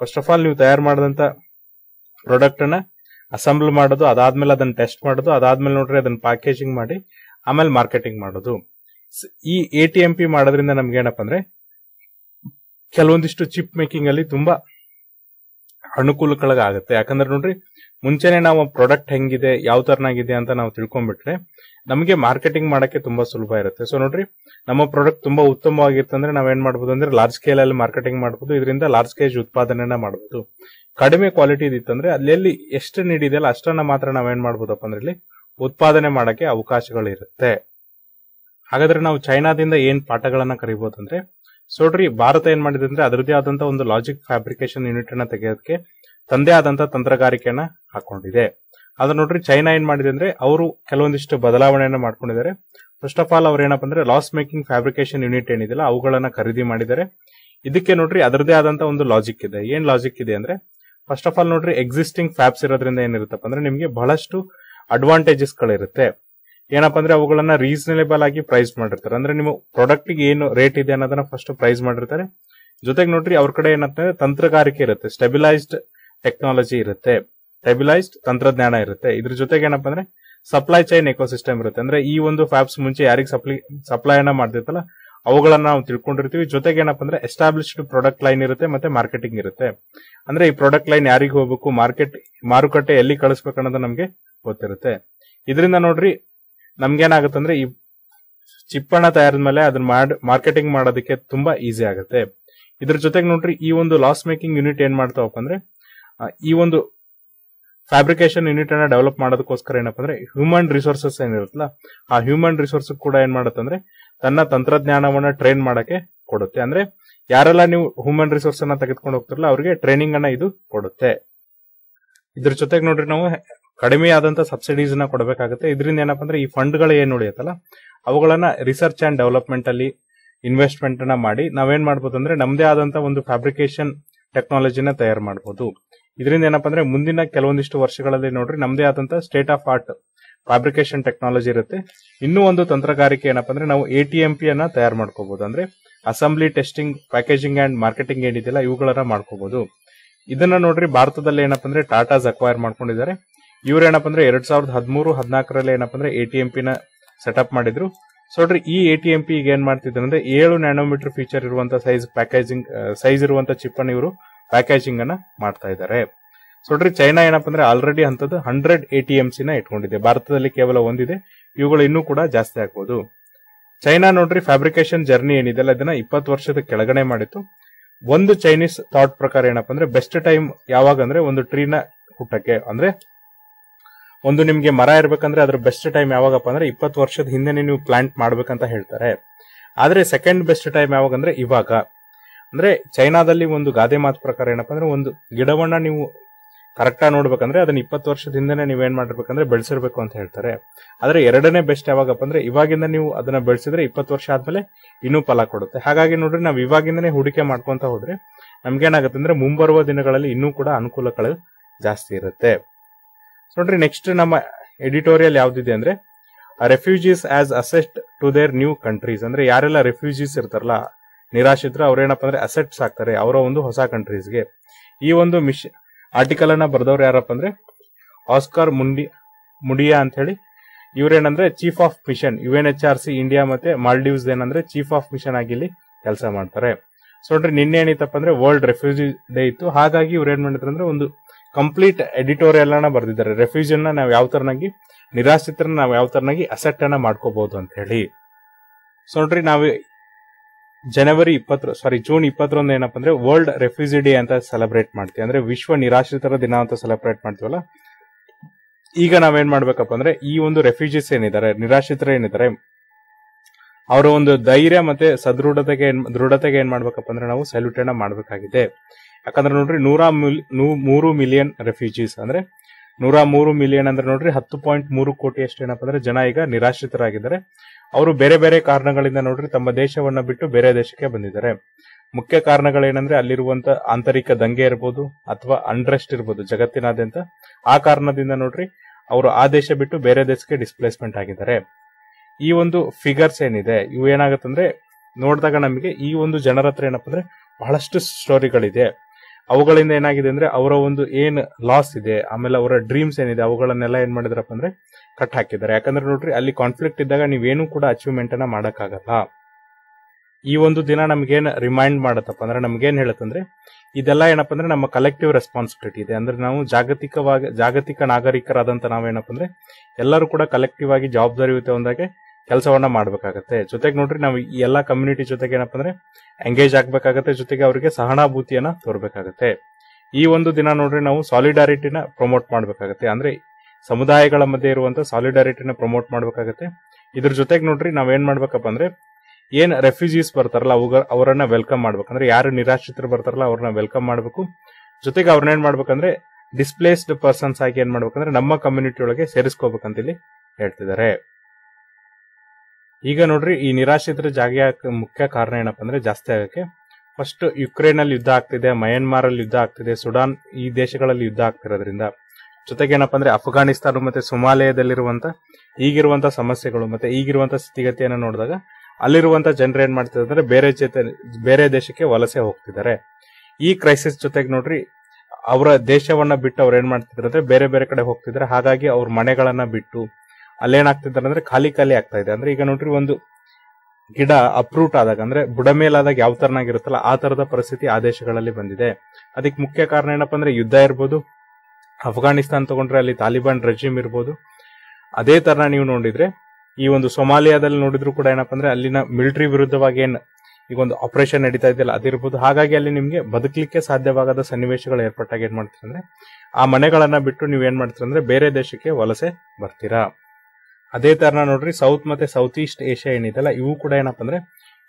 ಫಸ್ಟ್ ಆಫ್ ಆಲ್ ನೀವು ತಯಾರು ಮಾಡಿದಂತ ಪ್ರಾಡಕ್ಟ್ ಅನ್ನ ಅಸೆಂಬಲ್ ಮಾಡೋದು, ಅದಾದ್ಮೇಲೆ ಅದನ್ನ ಟೆಸ್ಟ್ ಮಾಡೋದು, ಅದಾದ್ಮೇಲೆ ನೋಡ್ರಿ ಅದನ್ನ ಪ್ಯಾಕೇಜಿಂಗ್ ಮಾಡಿ, ಆಮೇಲೆ ಮಾರ್ಕೆಟಿಂಗ್ ಮಾಡೋದು. ಈ ಎ ಟಿ ಎಂ ಪಿ ಮಾಡೋದ್ರಿಂದ ನಮ್ಗೆ ಏನಪ್ಪ ಅಂದ್ರೆ, ಕೆಲವೊಂದಿಷ್ಟು ಚಿಪ್ ಮೇಕಿಂಗ್ ಅಲ್ಲಿ ತುಂಬಾ ಅನುಕೂಲಗಳಾಗುತ್ತೆ ಯಾಕಂದ್ರೆ ನೋಡ್ರಿ, ಮುಂಚೆನೆ ನಾವು ಪ್ರಾಡಕ್ಟ್ ಹೆಂಗಿದೆ, ಯಾವ ತರನಾಗಿದೆ ಅಂತ ನಾವು ತಿಳ್ಕೊಂಡ್ಬಿಟ್ರೆ, ನಮಗೆ ಮಾರ್ಕೆಟಿಂಗ್ ಮಾಡಕ್ಕೆ ತುಂಬಾ ಸುಲಭ ಇರುತ್ತೆ. ಸೊ ನೋಡ್ರಿ, ನಮ್ಮ ಪ್ರಾಡಕ್ಟ್ ತುಂಬಾ ಉತ್ತಮವಾಗಿರ್ತಂದ್ರೆ ನಾವೇನ್ ಮಾಡ್ಬೋದು ಅಂದ್ರೆ ಲಾರ್ಜ್ ಸ್ಕೇಲ್ ಅಲ್ಲಿ ಮಾರ್ಕೆಟಿಂಗ್ ಮಾಡಬಹುದು ಇದರಿಂದ ಲಾರ್ಜ್ ಸ್ಕೇಜ್ ಉತ್ಪಾದನೆನ ಮಾಡಬಹುದು ಕಡಿಮೆ ಕ್ವಾಲಿಟಿ ಇತ್ತಂದ್ರೆ ಅಲ್ಲೆಲ್ಲಿ ಎಷ್ಟು ನೀಡಿದೆಯಲ್ಲ ಅಷ್ಟನ್ನ ಮಾತ್ರ ನಾವೇನ್ ಮಾಡ್ಬೋದಪ್ಪ ಅಂದ್ರೆ ಇಲ್ಲಿ ಉತ್ಪಾದನೆ ಮಾಡಕ್ಕೆ ಅವಕಾಶಗಳಿರುತ್ತೆ. ಹಾಗಾದ್ರೆ ನಾವು ಚೈನಾದಿಂದ ಏನ್ ಪಾಠಗಳನ್ನ ಕರಿಬಹುದು ಅಂದ್ರೆ ಸೊ ನೋಡ್ರಿ ಭಾರತ ಏನ್ ಮಾಡಿದೆ ಅಂದ್ರೆ ಅದರದೇ ಆದಂತ ಒಂದು ಲಾಜಿಕ್ ಫ್ಯಾಬ್ರಿಕೇಶನ್ ಯೂನಿಟ್ ಅನ್ನ ತೆಗೆಯೋದಕ್ಕೆ ತಂದೆ ಆದಂತ ತಂತ್ರಗಾರಿಕೆಯನ್ನ ಹಾಕೊಂಡಿದೆ. ಅದ್ರ ನೋಡ್ರಿ, ಚೈನಾ ಏನ್ ಮಾಡಿದೆ ಅಂದ್ರೆ ಅವರು ಕೆಲವೊಂದಿಷ್ಟು ಬದಲಾವಣೆಯನ್ನ ಮಾಡ್ಕೊಂಡಿದ್ದಾರೆ. ಫಸ್ಟ್ ಆಫ್ ಆಲ್ ಅವ್ರು ಏನಪ್ಪ ಅಂದ್ರೆ ಲಾಸ್ ಮೇಕಿಂಗ್ ಫ್ಯಾಬ್ರಿಕೇಶನ್ ಯೂನಿಟ್ ಏನಿದೆಯಲ್ಲ, ಅವುಗಳನ್ನ ಖರೀದಿ ಮಾಡಿದ್ದಾರೆ. ಇದಕ್ಕೆ ನೋಡ್ರಿ ಅದರದೇ ಆದಂತ ಒಂದು ಲಾಜಿಕ್ ಇದೆ. ಏನ್ ಲಾಜಿಕ್ ಇದೆ ಅಂದ್ರೆ ಫಸ್ಟ್ ಆಫ್ ಆಲ್ ನೋಡ್ರಿ ಎಕ್ಸಿಸ್ಟಿಂಗ್ ಫ್ಯಾಬ್ಸ್ ಇರೋದ್ರಿಂದ ಏನಿರುತ್ತಪ್ಪ ಅಂದ್ರೆ ನಿಮಗೆ ಬಹಳಷ್ಟು ಅಡ್ವಾಂಟೇಜಸ್ ಗಳಿರುತ್ತೆ. ಏನಪ್ಪಾ ಅಂದ್ರೆ ಅವುಗಳನ್ನ ರೀಸನೇಬಲ್ ಆಗಿ ಪ್ರೈಸ್ ಮಾಡಿರ್ತಾರೆ. ಅಂದ್ರೆ ನಿಮ್ಮ ಪ್ರಾಡಕ್ಟ್ ಏನು ರೇಟ್ ಇದೆ ಅನ್ನೋದನ್ನ ಫಸ್ಟ್ ಪ್ರೈಸ್ ಮಾಡಿರ್ತಾರೆ. ಜೊತೆಗೆ ನೋಡ್ರಿ ಅವ್ರ ಕಡೆ ಏನಂತಂದ್ರೆ ತಂತ್ರಗಾರಿಕೆ ಇರುತ್ತೆ. ಸ್ಟೆಬಿಲೈಸ್ಡ್ ಟೆಕ್ನಾಲಜಿ ಇರುತ್ತೆ. ಸ್ಟೆಬಿಲೈಸ್ಡ್ ತಂತ್ರಜ್ಞಾನ ಇರುತ್ತೆ. ಇದ್ರ ಜೊತೆಗೆ ಏನಪ್ಪಾ ಅಂದ್ರೆ ಸಪ್ಲೈ ಚೈನ್ ಎಕೋಸಿಸ್ಟಮ್ ಇರುತ್ತೆ. ಅಂದ್ರೆ ಈ ಒಂದು ಫ್ಯಾಬ್ಸ್ ಮುಂಚೆ ಯಾರಿಗೆ ಸಪ್ಲೈ ಸಪ್ಲೈ ಅನ್ನ ಮಾಡ್ತಿರ್ತಲ್ಲ ಅವುಗಳನ್ನ ನಾವು ತಿಳ್ಕೊಂಡಿರ್ತೀವಿ. ಜೊತೆಗೆ ಏನಪ್ಪ ಅಂದ್ರೆ ಎಸ್ಟಾಬ್ಲಿಷ್ಡ್ ಪ್ರಾಡಕ್ಟ್ ಲೈನ್ ಇರುತ್ತೆ ಮತ್ತೆ ಮಾರ್ಕೆಟಿಂಗ್ ಇರುತ್ತೆ. ಅಂದ್ರೆ ಈ ಪ್ರಾಡಕ್ಟ್ ಲೈನ್ ಯಾರಿಗೆ ಹೋಗ್ಬೇಕು ಮಾರ್ಕೆಟ್ ಮಾರುಕಟ್ಟೆ ಎಲ್ಲಿ ಕಳಿಸ್ಬೇಕು ಅನ್ನೋದು ನಮ್ಗೆ ಗೊತ್ತಿರುತ್ತೆ. ಇದರಿಂದ ನೋಡ್ರಿ ನಮ್ಗೇನಾಗುತ್ತೆ ಅಂದ್ರೆ ಈ ಚಿಪ್ಪಣ ತಯಾರಿದ ಮೇಲೆ ಅದನ್ನ ಮಾಡ್ ಮಾರ್ಕೆಟಿಂಗ್ ಮಾಡೋದಕ್ಕೆ ತುಂಬಾ ಈಸಿ ಆಗುತ್ತೆ. ಇದ್ರ ಜೊತೆಗೆ ನೋಡ್ರಿ, ಈ ಒಂದು ಲಾಸ್ ಮೇಕಿಂಗ್ ಯೂನಿಟ್ ಏನ್ ಮಾಡ್ತಾವಪ್ಪ ಅಂದ್ರೆ ಈ ಒಂದು ಫ್ಯಾಬ್ರಿಕೇಶನ್ ಯೂನಿಟ್ ಅನ್ನ ಡೆವಲಪ್ ಮಾಡೋದಕ್ಕೋಸ್ಕರ ಏನಪ್ಪ ಅಂದ್ರೆ ಹ್ಯೂಮನ್ ರಿಸೋರ್ಸಸ್ ಏನಿರುತ್ತಲ್ಲ ಆ ಹ್ಯೂಮನ್ ರಿಸೋರ್ಸ್ ಕೂಡ ಏನ್ ಮಾಡುತ್ತಂದ್ರೆ, ತನ್ನ ತಂತ್ರಜ್ಞಾನವನ್ನ ಟ್ರೈನ್ ಮಾಡಕ್ಕೆ ಕೊಡುತ್ತೆ. ಅಂದ್ರೆ, ಯಾರೆಲ್ಲ ನೀವು ಹ್ಯೂಮನ್ ರಿಸೋರ್ಸ್ ಅನ್ನ ತೆಗೆದುಕೊಂಡು ಹೋಗ್ತಿರಲ್ಲ, ಅವರಿಗೆ ಟ್ರೈನಿಂಗ್ ಅನ್ನ ಇದು ಕೊಡುತ್ತೆ. ಇದ್ರ ಜೊತೆಗೆ ನೋಡ್ರಿ ನಾವು ಕಡಿಮೆ ಆದಂತ ಸಬ್ಸಿಡೀಸ್ನ ಕೊಡಬೇಕಾಗುತ್ತೆ. ಇದರಿಂದ ಏನಪ್ಪ ಅಂದ್ರೆ ಈ ಫಂಡ್ಗಳು ಏನ್ ಉಳಿಯುತ್ತಲ್ಲ, ಅವುಗಳನ್ನ ರಿಸರ್ಚ್ ಅಂಡ್ ಡೆವಲಪ್ಮೆಂಟ್ ಅಲ್ಲಿ ಇನ್ವೆಸ್ಟ್ಮೆಂಟ್ ಅನ್ನ ಮಾಡಿ ನಾವೇನ್ ಮಾಡ್ಬೋದು ಅಂದ್ರೆ ನಮ್ದೇ ಆದಂತ ಒಂದು ಫ್ಯಾಬ್ರಿಕೇಶನ್ ಟೆಕ್ನಾಲಜಿನ ತಯಾರು ಮಾಡಬಹುದು ಇದರಿಂದ ಏನಪ್ಪಾ ಅಂದ್ರೆ ಮುಂದಿನ ಕೆಲವೊಂದಿಷ್ಟು ವರ್ಷಗಳಲ್ಲಿ ನೋಡ್ರಿ ನಮ್ದೇ ಆದಂತ state of art fabrication technology ಇರುತ್ತೆ. ಇನ್ನೂ ಒಂದು ತಂತ್ರಗಾರಿಕೆ ಏನಪ್ಪಾ ಅಂದ್ರೆ ನಾವು ಎ ಟಿ ಎಂ ಪಿ ಅನ್ನ ತಯಾರು ಮಾಡ್ಕೋಬಹುದು ಅಂದ್ರೆ assembly testing packaging and marketing ಏನಿದೆಯಲ್ಲ ಇವುಗಳನ್ನ ಮಾಡ್ಕೋಬಹುದು ಇದನ್ನ ನೋಡ್ರಿ ಭಾರತದಲ್ಲಿ ಏನಪ್ಪಾ ಅಂದ್ರೆ ಟಾಟಾಸ್ ಅಕ್ವೈರ್ ಮಾಡ್ಕೊಂಡಿದ್ದಾರೆ? ಇವ್ರು ಏನಪ್ಪ ಅಂದ್ರೆ ಎರಡ್ ಸಾವಿರದ ಹದಿಮೂರು, ಹದಿನಾಲ್ಕರಲ್ಲಿ ಏನಪ್ಪ ಅಂದ್ರೆ ಎ ಟಿ ಎಂ ಪಿನ ಸೆಟಪ್ ಮಾಡಿದ್ರು. ಸೊ ನೋಡ್ರಿ, ಈ ಎ ಟಿ ಎಂ ಪಿ ಈಗ ಏನ್ ಮಾಡ್ತಿದ್ರು ಅಂದ್ರೆ ಏಳು ನ್ಯಾನೋಮೀಟರ್ ಫೀಚರ್ ಇರುವಂತ ಸೈಜ್ ಪ್ಯಾಕೇಜಿಂಗ್ ಸೈಜ್ ಇರುವಂತ ಚಿಪ್ ಅನ್ನು ಇವರು ಪ್ಯಾಕೇಜಿಂಗ್ ಅನ್ನ ಮಾಡ್ತಾ ಇದ್ದಾರೆ. ಸೊ ನೋಡ್ರಿ ಚೈನಾ ಏನಪ್ಪ ಅಂದ್ರೆ ಆಲ್ರೆಡಿ ಅಂತದ್ದು hundred A T M C ಇಟ್ಕೊಂಡಿದೆ. ಭಾರತದಲ್ಲಿ ಕೇವಲ ಒಂದಿದೆ. ಇವುಗಳು ಇನ್ನೂ ಕೂಡ ಜಾಸ್ತಿ ಆಗ್ಬೋದು. ಚೈನಾ ನೋಡ್ರಿ ಫ್ಯಾಬ್ರಿಕೇಶನ್ ಜರ್ನಿ ಏನಿದೆ ಅಲ್ಲ, ಇದನ್ನ ಇಪ್ಪತ್ತು ವರ್ಷದ ಕೆಳಗಡೆ ಮಾಡಿತ್ತು. ಒಂದು ಚೈನೀಸ್ ಥಾಟ್ ಪ್ರಕಾರ ಏನಪ್ಪ ಅಂದ್ರೆ ಬೆಸ್ಟ್ ಟೈಮ್ ಯಾವಾಗ ಅಂದ್ರೆ ಒಂದು ಟ್ರೀನ ಹುಟ್ಟಕ್ಕೆ. ಅಂದ್ರೆ ಒಂದು ನಿಮ್ಗೆ ಮರ ಇರ್ಬೇಕಂದ್ರೆ ಅದ್ರ ಬೆಸ್ಟ್ ಟೈಮ್ ಯಾವಾಗಪ್ಪ ಅಂದ್ರೆ ಇಪ್ಪತ್ತು ವರ್ಷದ ಹಿಂದೆನೆ ನೀವು ಪ್ಲಾಂಟ್ ಮಾಡ್ಬೇಕಂತ ಹೇಳ್ತಾರೆ. ಆದ್ರೆ ಸೆಕೆಂಡ್ ಬೆಸ್ಟ್ ಟೈಮ್ ಯಾವಾಗ ಅಂದ್ರೆ ಇವಾಗ. ಅಂದ್ರೆ ಚೈನಾದಲ್ಲಿ ಒಂದು ಗಾದೆ ಮಾತು ಪ್ರಕಾರ ಏನಪ್ಪ ಅಂದ್ರೆ ಒಂದು ಗಿಡವನ್ನ ನೀವು ಕರೆಕ್ಟ್ ಆಗಿ ನೋಡ್ಬೇಕಂದ್ರೆ ಅದನ್ನ ಇಪ್ಪತ್ತು ವರ್ಷದ ಹಿಂದೆನೆ ನೀವೇನ್ ಮಾಡಿರ್ಬೇಕಂದ್ರೆ ಬೆಳೆಸಿರ್ಬೇಕು ಅಂತ ಹೇಳ್ತಾರೆ. ಆದ್ರೆ ಎರಡನೇ ಬೆಸ್ಟ್ ಯಾವಾಗಪ್ಪ ಅಂದ್ರೆ ಇವಾಗಿಂದ ನೀವು ಅದನ್ನ ಬೆಳೆಸಿದ್ರೆ ಇಪ್ಪತ್ತು ವರ್ಷ ಆದ್ಮೇಲೆ ಇನ್ನೂ ಫಲ ಕೊಡುತ್ತೆ. ಹಾಗಾಗಿ ನೋಡ್ರಿ ನಾವು ಇವಾಗಿಂದನೇ ಹೂಡಿಕೆ ಮಾಡ್ಕೊಂತ ಹೋದ್ರೆ ನಮ್ಗೇನಾಗುತ್ತೆ ಅಂದ್ರೆ ಮುಂಬರುವ ದಿನಗಳಲ್ಲಿ ಇನ್ನೂ ಕೂಡ ಅನುಕೂಲಗಳು ಜಾಸ್ತಿ ಇರುತ್ತೆ. ನೋಡ್ರಿ ನೆಕ್ಸ್ಟ್ ನಮ್ಮ ಎಡಿಟೋರಿಯಲ್ ಯಾವ್ದಿದೆ ಅಂದ್ರೆ refugees as asset to their new countries ಅಂದ್ರೆ ಯಾರೆಲ್ಲ ರೆಫ್ಯೂಜೀಸ್ ಇರ್ತಾರಲ್ಲ, ನಿರಾಶ್ರಿತರು ಅವ್ರೇನಪ್ಪ ಅಂದ್ರೆ ಅಸೆಟ್ಸ್ ಆಗ್ತಾರೆ ಅವರ ಒಂದು ಹೊಸ ಕಂಟ್ರೀಸ್ಗೆ ಈ ಒಂದು ಮಿಷನ್ ಆರ್ಟಿಕಲ್ ಅನ್ನ ಬರೆದವ್ರು ಯಾರಪ್ಪ ಅಂದ್ರೆ ಆಸ್ಕರ್ ಮುಂಡಿ ಮುಡಿಯಾ ಅಂತ ಹೇಳಿ, ಇವ್ರೇನಂದ್ರೆ chief of mission U N H R C India ಮತ್ತೆ ಮಾಲ್ಡೀವ್ಸ್ ಏನಂದ್ರೆ ಚೀಫ್ ಆಫ್ ಮಿಷನ್ ಆಗಿ ಇಲ್ಲಿ ಕೆಲಸ ಮಾಡ್ತಾರೆ. ಸೊ ನೋಡ್ರಿ, ನಿನ್ನೆ ಏನಿತ್ತಪ್ಪ ಅಂದ್ರೆ ವರ್ಲ್ಡ್ ರೆಫ್ಯೂಜಿ ಡೇ ಇತ್ತು. ಹಾಗಾಗಿ ಇವ್ರು ಏನ್ ಮಾಡಿದ್ರು ಅಂದ್ರೆ ಒಂದು ಕಂಪ್ಲೀಟ್ ಎಡಿಟೋರಿಯಲ್ ಅನ್ನ ಬರೆದಿದ್ದಾರೆ. ರೆಫ್ಯೂಜನ್ ನಾವು ಯಾವ ತರನಾಗಿ, ನಿರಾಶ್ರಿತರನ್ನ ನಾವು ಯಾವ ತರನಾಗಿ ಅಸೆಟ್ ಅನ್ನ ಮಾಡ್ಕೋಬಹುದು ಅಂತ ಹೇಳಿ. ಸೊ ನೋಡ್ರಿ, ನಾವು ಜನವರಿ ಇಪ್ಪತ್ತರ ಸಾರಿ ಜೂನ್ ಇಪ್ಪತ್ತರಂದು ಏನಪ್ಪ ಅಂದ್ರೆ ವರ್ಲ್ಡ್ ರೆಫ್ಯೂಜಿ ಡೇ ಅಂತ ಸೆಲೆಬ್ರೇಟ್ ಮಾಡ್ತೀವಿ. ಅಂದ್ರೆ ವಿಶ್ವ ನಿರಾಶ್ರಿತರ ದಿನ ಅಂತ ಸೆಲೆಬ್ರೇಟ್ ಮಾಡ್ತೀವಲ್ಲ? ಈಗ ನಾವೇನ್ ಮಾಡ್ಬೇಕಪ್ಪ ಅಂದ್ರೆ, ಈ ಒಂದು ರೆಫ್ಯೂಜಿಸ್ ಏನಿದ್ದಾರೆ, ನಿರಾಶ್ರಿತರ ಏನಿದ್ದಾರೆ, ಅವರ ಒಂದು ಧೈರ್ಯ ಮತ್ತೆ ಸದೃಢತೆಗೆ ದೃಢತೆಗೆ ಏನ್ ಮಾಡ್ಬೇಕಪ್ಪ ಅಂದ್ರೆ ನಾವು ಸಲ್ಯೂಟ್ ಅನ್ನ ಮಾಡ್ಬೇಕಾಗಿದೆ. ಯಾಕಂದ್ರೆ ನೋಡ್ರಿ ನೂರ ಮೂರು ಮಿಲಿಯನ್ ರೆಫ್ಯೂಜೀಸ್ ಅಂದ್ರೆ ನೂರ ಮೂರು ಮಿಲಿಯನ್ ಅಂದ್ರೆ ನೋಡ್ರಿ ಹತ್ತು ಪಾಯಿಂಟ್ ಮೂರು ಕೋಟಿ ಅಷ್ಟು ಏನಪ್ಪ ಅಂದ್ರೆ ಜನ ಈಗ ನಿರಾಶ್ರಿತರಾಗಿದ್ದಾರೆ. ಅವರು ಬೇರೆ ಬೇರೆ ಕಾರಣಗಳಿಂದ ನೋಡ್ರಿ ತಮ್ಮ ದೇಶವನ್ನ ಬಿಟ್ಟು ಬೇರೆ ದೇಶಕ್ಕೆ ಬಂದಿದ್ದಾರೆ. ಮುಖ್ಯ ಕಾರಣಗಳೇನಂದ್ರೆ ಅಲ್ಲಿರುವಂತ ಆಂತರಿಕ ದಂಗೆ ಇರ್ಬೋದು ಅಥವಾ ಅಂಡ್ರೆಸ್ಟ್ ಇರ್ಬೋದು ಜಗತ್ತಿನಾದ್ಯಂತ. ಆ ಕಾರಣದಿಂದ ನೋಡ್ರಿ ಅವರು ಆ ದೇಶ ಬಿಟ್ಟು ಬೇರೆ ದೇಶಕ್ಕೆ ಡಿಸ್ಪ್ಲೇಸ್ಮೆಂಟ್ ಆಗಿದ್ದಾರೆ. ಈ ಒಂದು ಫಿಗರ್ಸ್ ಏನಿದೆ, ಇವು ಏನಾಗುತ್ತಂದ್ರೆ ನೋಡಿದಾಗ ನಮಗೆ ಈ ಒಂದು ಜನರ ಹತ್ರ ಏನಪ್ಪ ಅಂದ್ರೆ ಬಹಳಷ್ಟು ಸ್ಟೋರಿಗಳಿದೆ ಅವುಗಳಿಂದ ಏನಾಗಿದೆ ಅಂದ್ರೆ ಅವರ ಒಂದು ಏನ್ ಲಾಸ್ ಇದೆ, ಆಮೇಲೆ ಅವರ ಡ್ರೀಮ್ಸ್ ಏನಿದೆ, ಅವುಗಳನ್ನೆಲ್ಲ ಏನ್ ಮಾಡಿದ್ರಪ್ಪ ಅಂದ್ರೆ ಕಟ್ ಹಾಕಿದ್ದಾರೆ. ಯಾಕಂದ್ರೆ ನೋಡ್ರಿ, ಅಲ್ಲಿ ಕಾನ್ಫ್ಲಿಕ್ಟ್ ಇದ್ದಾಗ ನೀವೇನು ಕೂಡ ಅಚೀವ್ಮೆಂಟ್ ಅನ್ನ ಮಾಡಕ್ಕಾಗಲ್ಲ. ಈ ಒಂದು ದಿನ ನಮ್ಗೇನ್ ರಿಮೈಂಡ್ ಮಾಡತ್ತಪ್ಪ ಅಂದ್ರೆ ನಮ್ಗೇನ್ ಹೇಳುತ್ತಂದ್ರೆ ಇದೆಲ್ಲ ಏನಪ್ಪ ಅಂದ್ರೆ ನಮ್ಮ ಕಲೆಕ್ಟಿವ್ ರೆಸ್ಪಾನ್ಸಿಬಿಲಿಟಿ ಇದೆ. ಅಂದ್ರೆ ನಾವು ಜಾಗತಿಕವಾಗಿ, ಜಾಗತಿಕ ನಾಗರಿಕರಾದಂತ ನಾವೇನಪ್ಪ ಅಂದ್ರೆ ಎಲ್ಲರೂ ಕೂಡ ಕಲೆಕ್ಟಿವ್ ಆಗಿ ಜವಾಬ್ದಾರಿಯುತ ಒಂದಾಗೆ ಕೆಲಸವನ್ನ ಮಾಡ್ಬೇಕಾಗತ್ತೆ. ಜೊತೆಗೆ ನೋಡ್ರಿ ನಾವು ಎಲ್ಲಾ ಕಮ್ಯುನಿಟಿ ಜೊತೆಗೆ ಏನಪ್ಪ ಅಂದ್ರೆ ಎಂಗೇಜ್ ಆಗ್ಬೇಕಾಗತ್ತೆ. ಜೊತೆಗೆ ಅವರಿಗೆ ಸಹನಾಭೂತಿಯನ್ನ ತೋರ್ಬೇಕಾಗತ್ತೆ. ಈ ಒಂದು ದಿನ ನೋಡ್ರಿ ನಾವು ಸಾಲಿಡಾರಿಟಿನ ಪ್ರಮೋಟ್ ಮಾಡ್ಬೇಕಾಗತ್ತೆ. ಅಂದ್ರೆ ಸಮುದಾಯಗಳ ಮಧ್ಯೆ ಇರುವಂತ ಸಾಲಿಡಾರಿಟಿನ ಪ್ರಮೋಟ್ ಮಾಡ್ಬೇಕಾಗತ್ತೆ. ಇದ್ರ ಜೊತೆಗೆ ನೋಡ್ರಿ ನಾವೇನ್ ಮಾಡ್ಬೇಕಪ್ಪ ಅಂದ್ರೆ ಏನ್ ರೆಫ್ಯೂಜೀಸ್ ಬರ್ತಾರಲ್ಲ ಅವು ಅವರನ್ನ ವೆಲ್ಕಮ್ ಮಾಡ್ಬೇಕಂದ್ರೆ ಯಾರು ನಿರಾಶ್ರಿತರು ಬರ್ತಾರಲ್ಲ ಅವ್ರನ್ನ ವೆಲ್ಕಮ್ ಮಾಡ್ಬೇಕು. ಜೊತೆಗೆ ಅವ್ರನ್ನ ಏನ್ ಮಾಡ್ಬೇಕಂದ್ರೆ ಡಿಸ್ಪ್ಲೇಸ್ಡ್ ಪರ್ಸನ್ಸ್ ಆಗಿ ಏನ್ ಮಾಡ್ಬೇಕಂದ್ರೆ ನಮ್ಮ ಕಮ್ಯುನಿಟಿ ಒಳಗೆ ಸೇರಿಸ್ಕೋಬೇಕಂತ ಇಲ್ಲಿ ಹೇಳ್ತಿದ್ದಾರೆ. ಈಗ ನೋಡ್ರಿ, ಈ ನಿರಾಶ್ರಿತರ ಜಾಗ ಮುಖ್ಯ ಕಾರಣ ಏನಪ್ಪ ಅಂದ್ರೆ ಜಾಸ್ತಿ ಆಗಕ್ಕೆ ಫಸ್ಟ್ ಯುಕ್ರೇನ್ ಅಲ್ಲಿ ಯುದ್ಧ ಆಗ್ತಿದೆ ಮಯನ್ಮಾರ್ ಅಲ್ಲಿ ಯುದ್ಧ ಆಗ್ತಿದೆ, ಸುಡಾನ್ ಈ ದೇಶಗಳಲ್ಲಿ ಯುದ್ಧ ಆಗ್ತಿರೋದ್ರಿಂದ. ಜೊತೆಗೆ ಏನಪ್ಪ ಅಂದ್ರೆ ಅಫ್ಘಾನಿಸ್ತಾನ ಮತ್ತೆ ಸುಮಾಲಯದಲ್ಲಿರುವಂತ ಈಗಿರುವಂತ ಸಮಸ್ಯೆಗಳು ಮತ್ತೆ ಈಗಿರುವಂತ ಸ್ಥಿತಿಗತಿಯನ್ನು ನೋಡಿದಾಗ ಅಲ್ಲಿರುವಂತ ಜನರು ಏನ್ ಅಂದ್ರೆ ಬೇರೆ ಜೊತೆ, ಬೇರೆ ದೇಶಕ್ಕೆ ವಲಸೆ ಹೋಗ್ತಿದ್ದಾರೆ. ಈ ಕ್ರೈಸಿಸ್ ಜೊತೆಗೆ ನೋಡ್ರಿ, ಅವರ ದೇಶವನ್ನ ಬಿಟ್ಟು ಅವ್ರು ಏನ್ ಮಾಡ್ತಿದ್ದಾರೆ ಅಂದ್ರೆ ಬೇರೆ ಬೇರೆ ಕಡೆ ಹೋಗ್ತಿದ್ದಾರೆ. ಹಾಗಾಗಿ ಅವ್ರ ಮನೆಗಳನ್ನ ಬಿಟ್ಟು ಅಲ್ಲೇನಾಗ್ತಿದ್ದಾರೆ ಅಂದ್ರೆ ಖಾಲಿ ಖಾಲಿ ಆಗ್ತಾ ಇದೆ. ಅಂದ್ರೆ ಈಗ ನೋಡ್ರಿ ಒಂದು ಗಿಡ ಅಪ್ರೂಟ್ ಆದಾಗ, ಅಂದ್ರೆ ಬುಡ ಮೇಲಾದಾಗ ಯಾವ ತರನಾಗಿರುತ್ತಲ್ಲ ಆ ತರದ ಪರಿಸ್ಥಿತಿ ಆದೇಶಗಳಲ್ಲಿ ಬಂದಿದೆ. ಅದಕ್ಕೆ ಮುಖ್ಯ ಕಾರಣ ಏನಪ್ಪಾ ಅಂದ್ರೆ ಯುದ್ಧ ಇರ್ಬೋದು, ಅಫ್ಘಾನಿಸ್ತಾನ್ ತಗೊಂಡ್ರೆ ಅಲ್ಲಿ ತಾಲಿಬಾನ್ ರೆಜಿಮ್ ಇರ್ಬೋದು. ಅದೇ ತರ ನೀವು ನೋಡಿದ್ರೆ, ಈ ಒಂದು ಸೊಮಾಲಿಯಾದಲ್ಲಿ ನೋಡಿದ್ರು ಕೂಡ ಏನಪ್ಪಾ ಅಂದ್ರೆ ಅಲ್ಲಿನ ಮಿಲಿಟರಿ ವಿರುದ್ಧವಾಗಿ ಏನ್ ಈಗ ಒಂದು ಆಪರೇಷನ್ ನಡೀತಾ ಇದೆಯಲ್ಲ, ಅದಿರ್ಬೋದು. ಹಾಗಾಗಿ ಅಲ್ಲಿ ನಿಮ್ಗೆ ಬದುಕಲಿಕ್ಕೆ ಸಾಧ್ಯವಾಗದ ಸನ್ನಿವೇಶಗಳು ಏರ್ಪಟ್ಟಾಗ ಏನ್ ಮಾಡ್ತೀರಾ ಅಂದ್ರೆ, ಆ ಮನೆಗಳನ್ನ ಬಿಟ್ಟು ನೀವು ಏನ್ ಮಾಡ್ತೀರಾ ಅಂದ್ರೆ ಬೇರೆ ದೇಶಕ್ಕೆ ವಲಸೆ ಬರ್ತೀರಾ. ಅದೇ ತರನ ನೋಡ್ರಿ ಸೌತ್ ಮತ್ತೆ ಸೌತ್ ಈಸ್ಟ್ ಏಷ್ಯಾ ಏನಿದೆಲ್ಲ, ಇವು ಕೂಡ ಏನಪ್ಪ ಅಂದ್ರೆ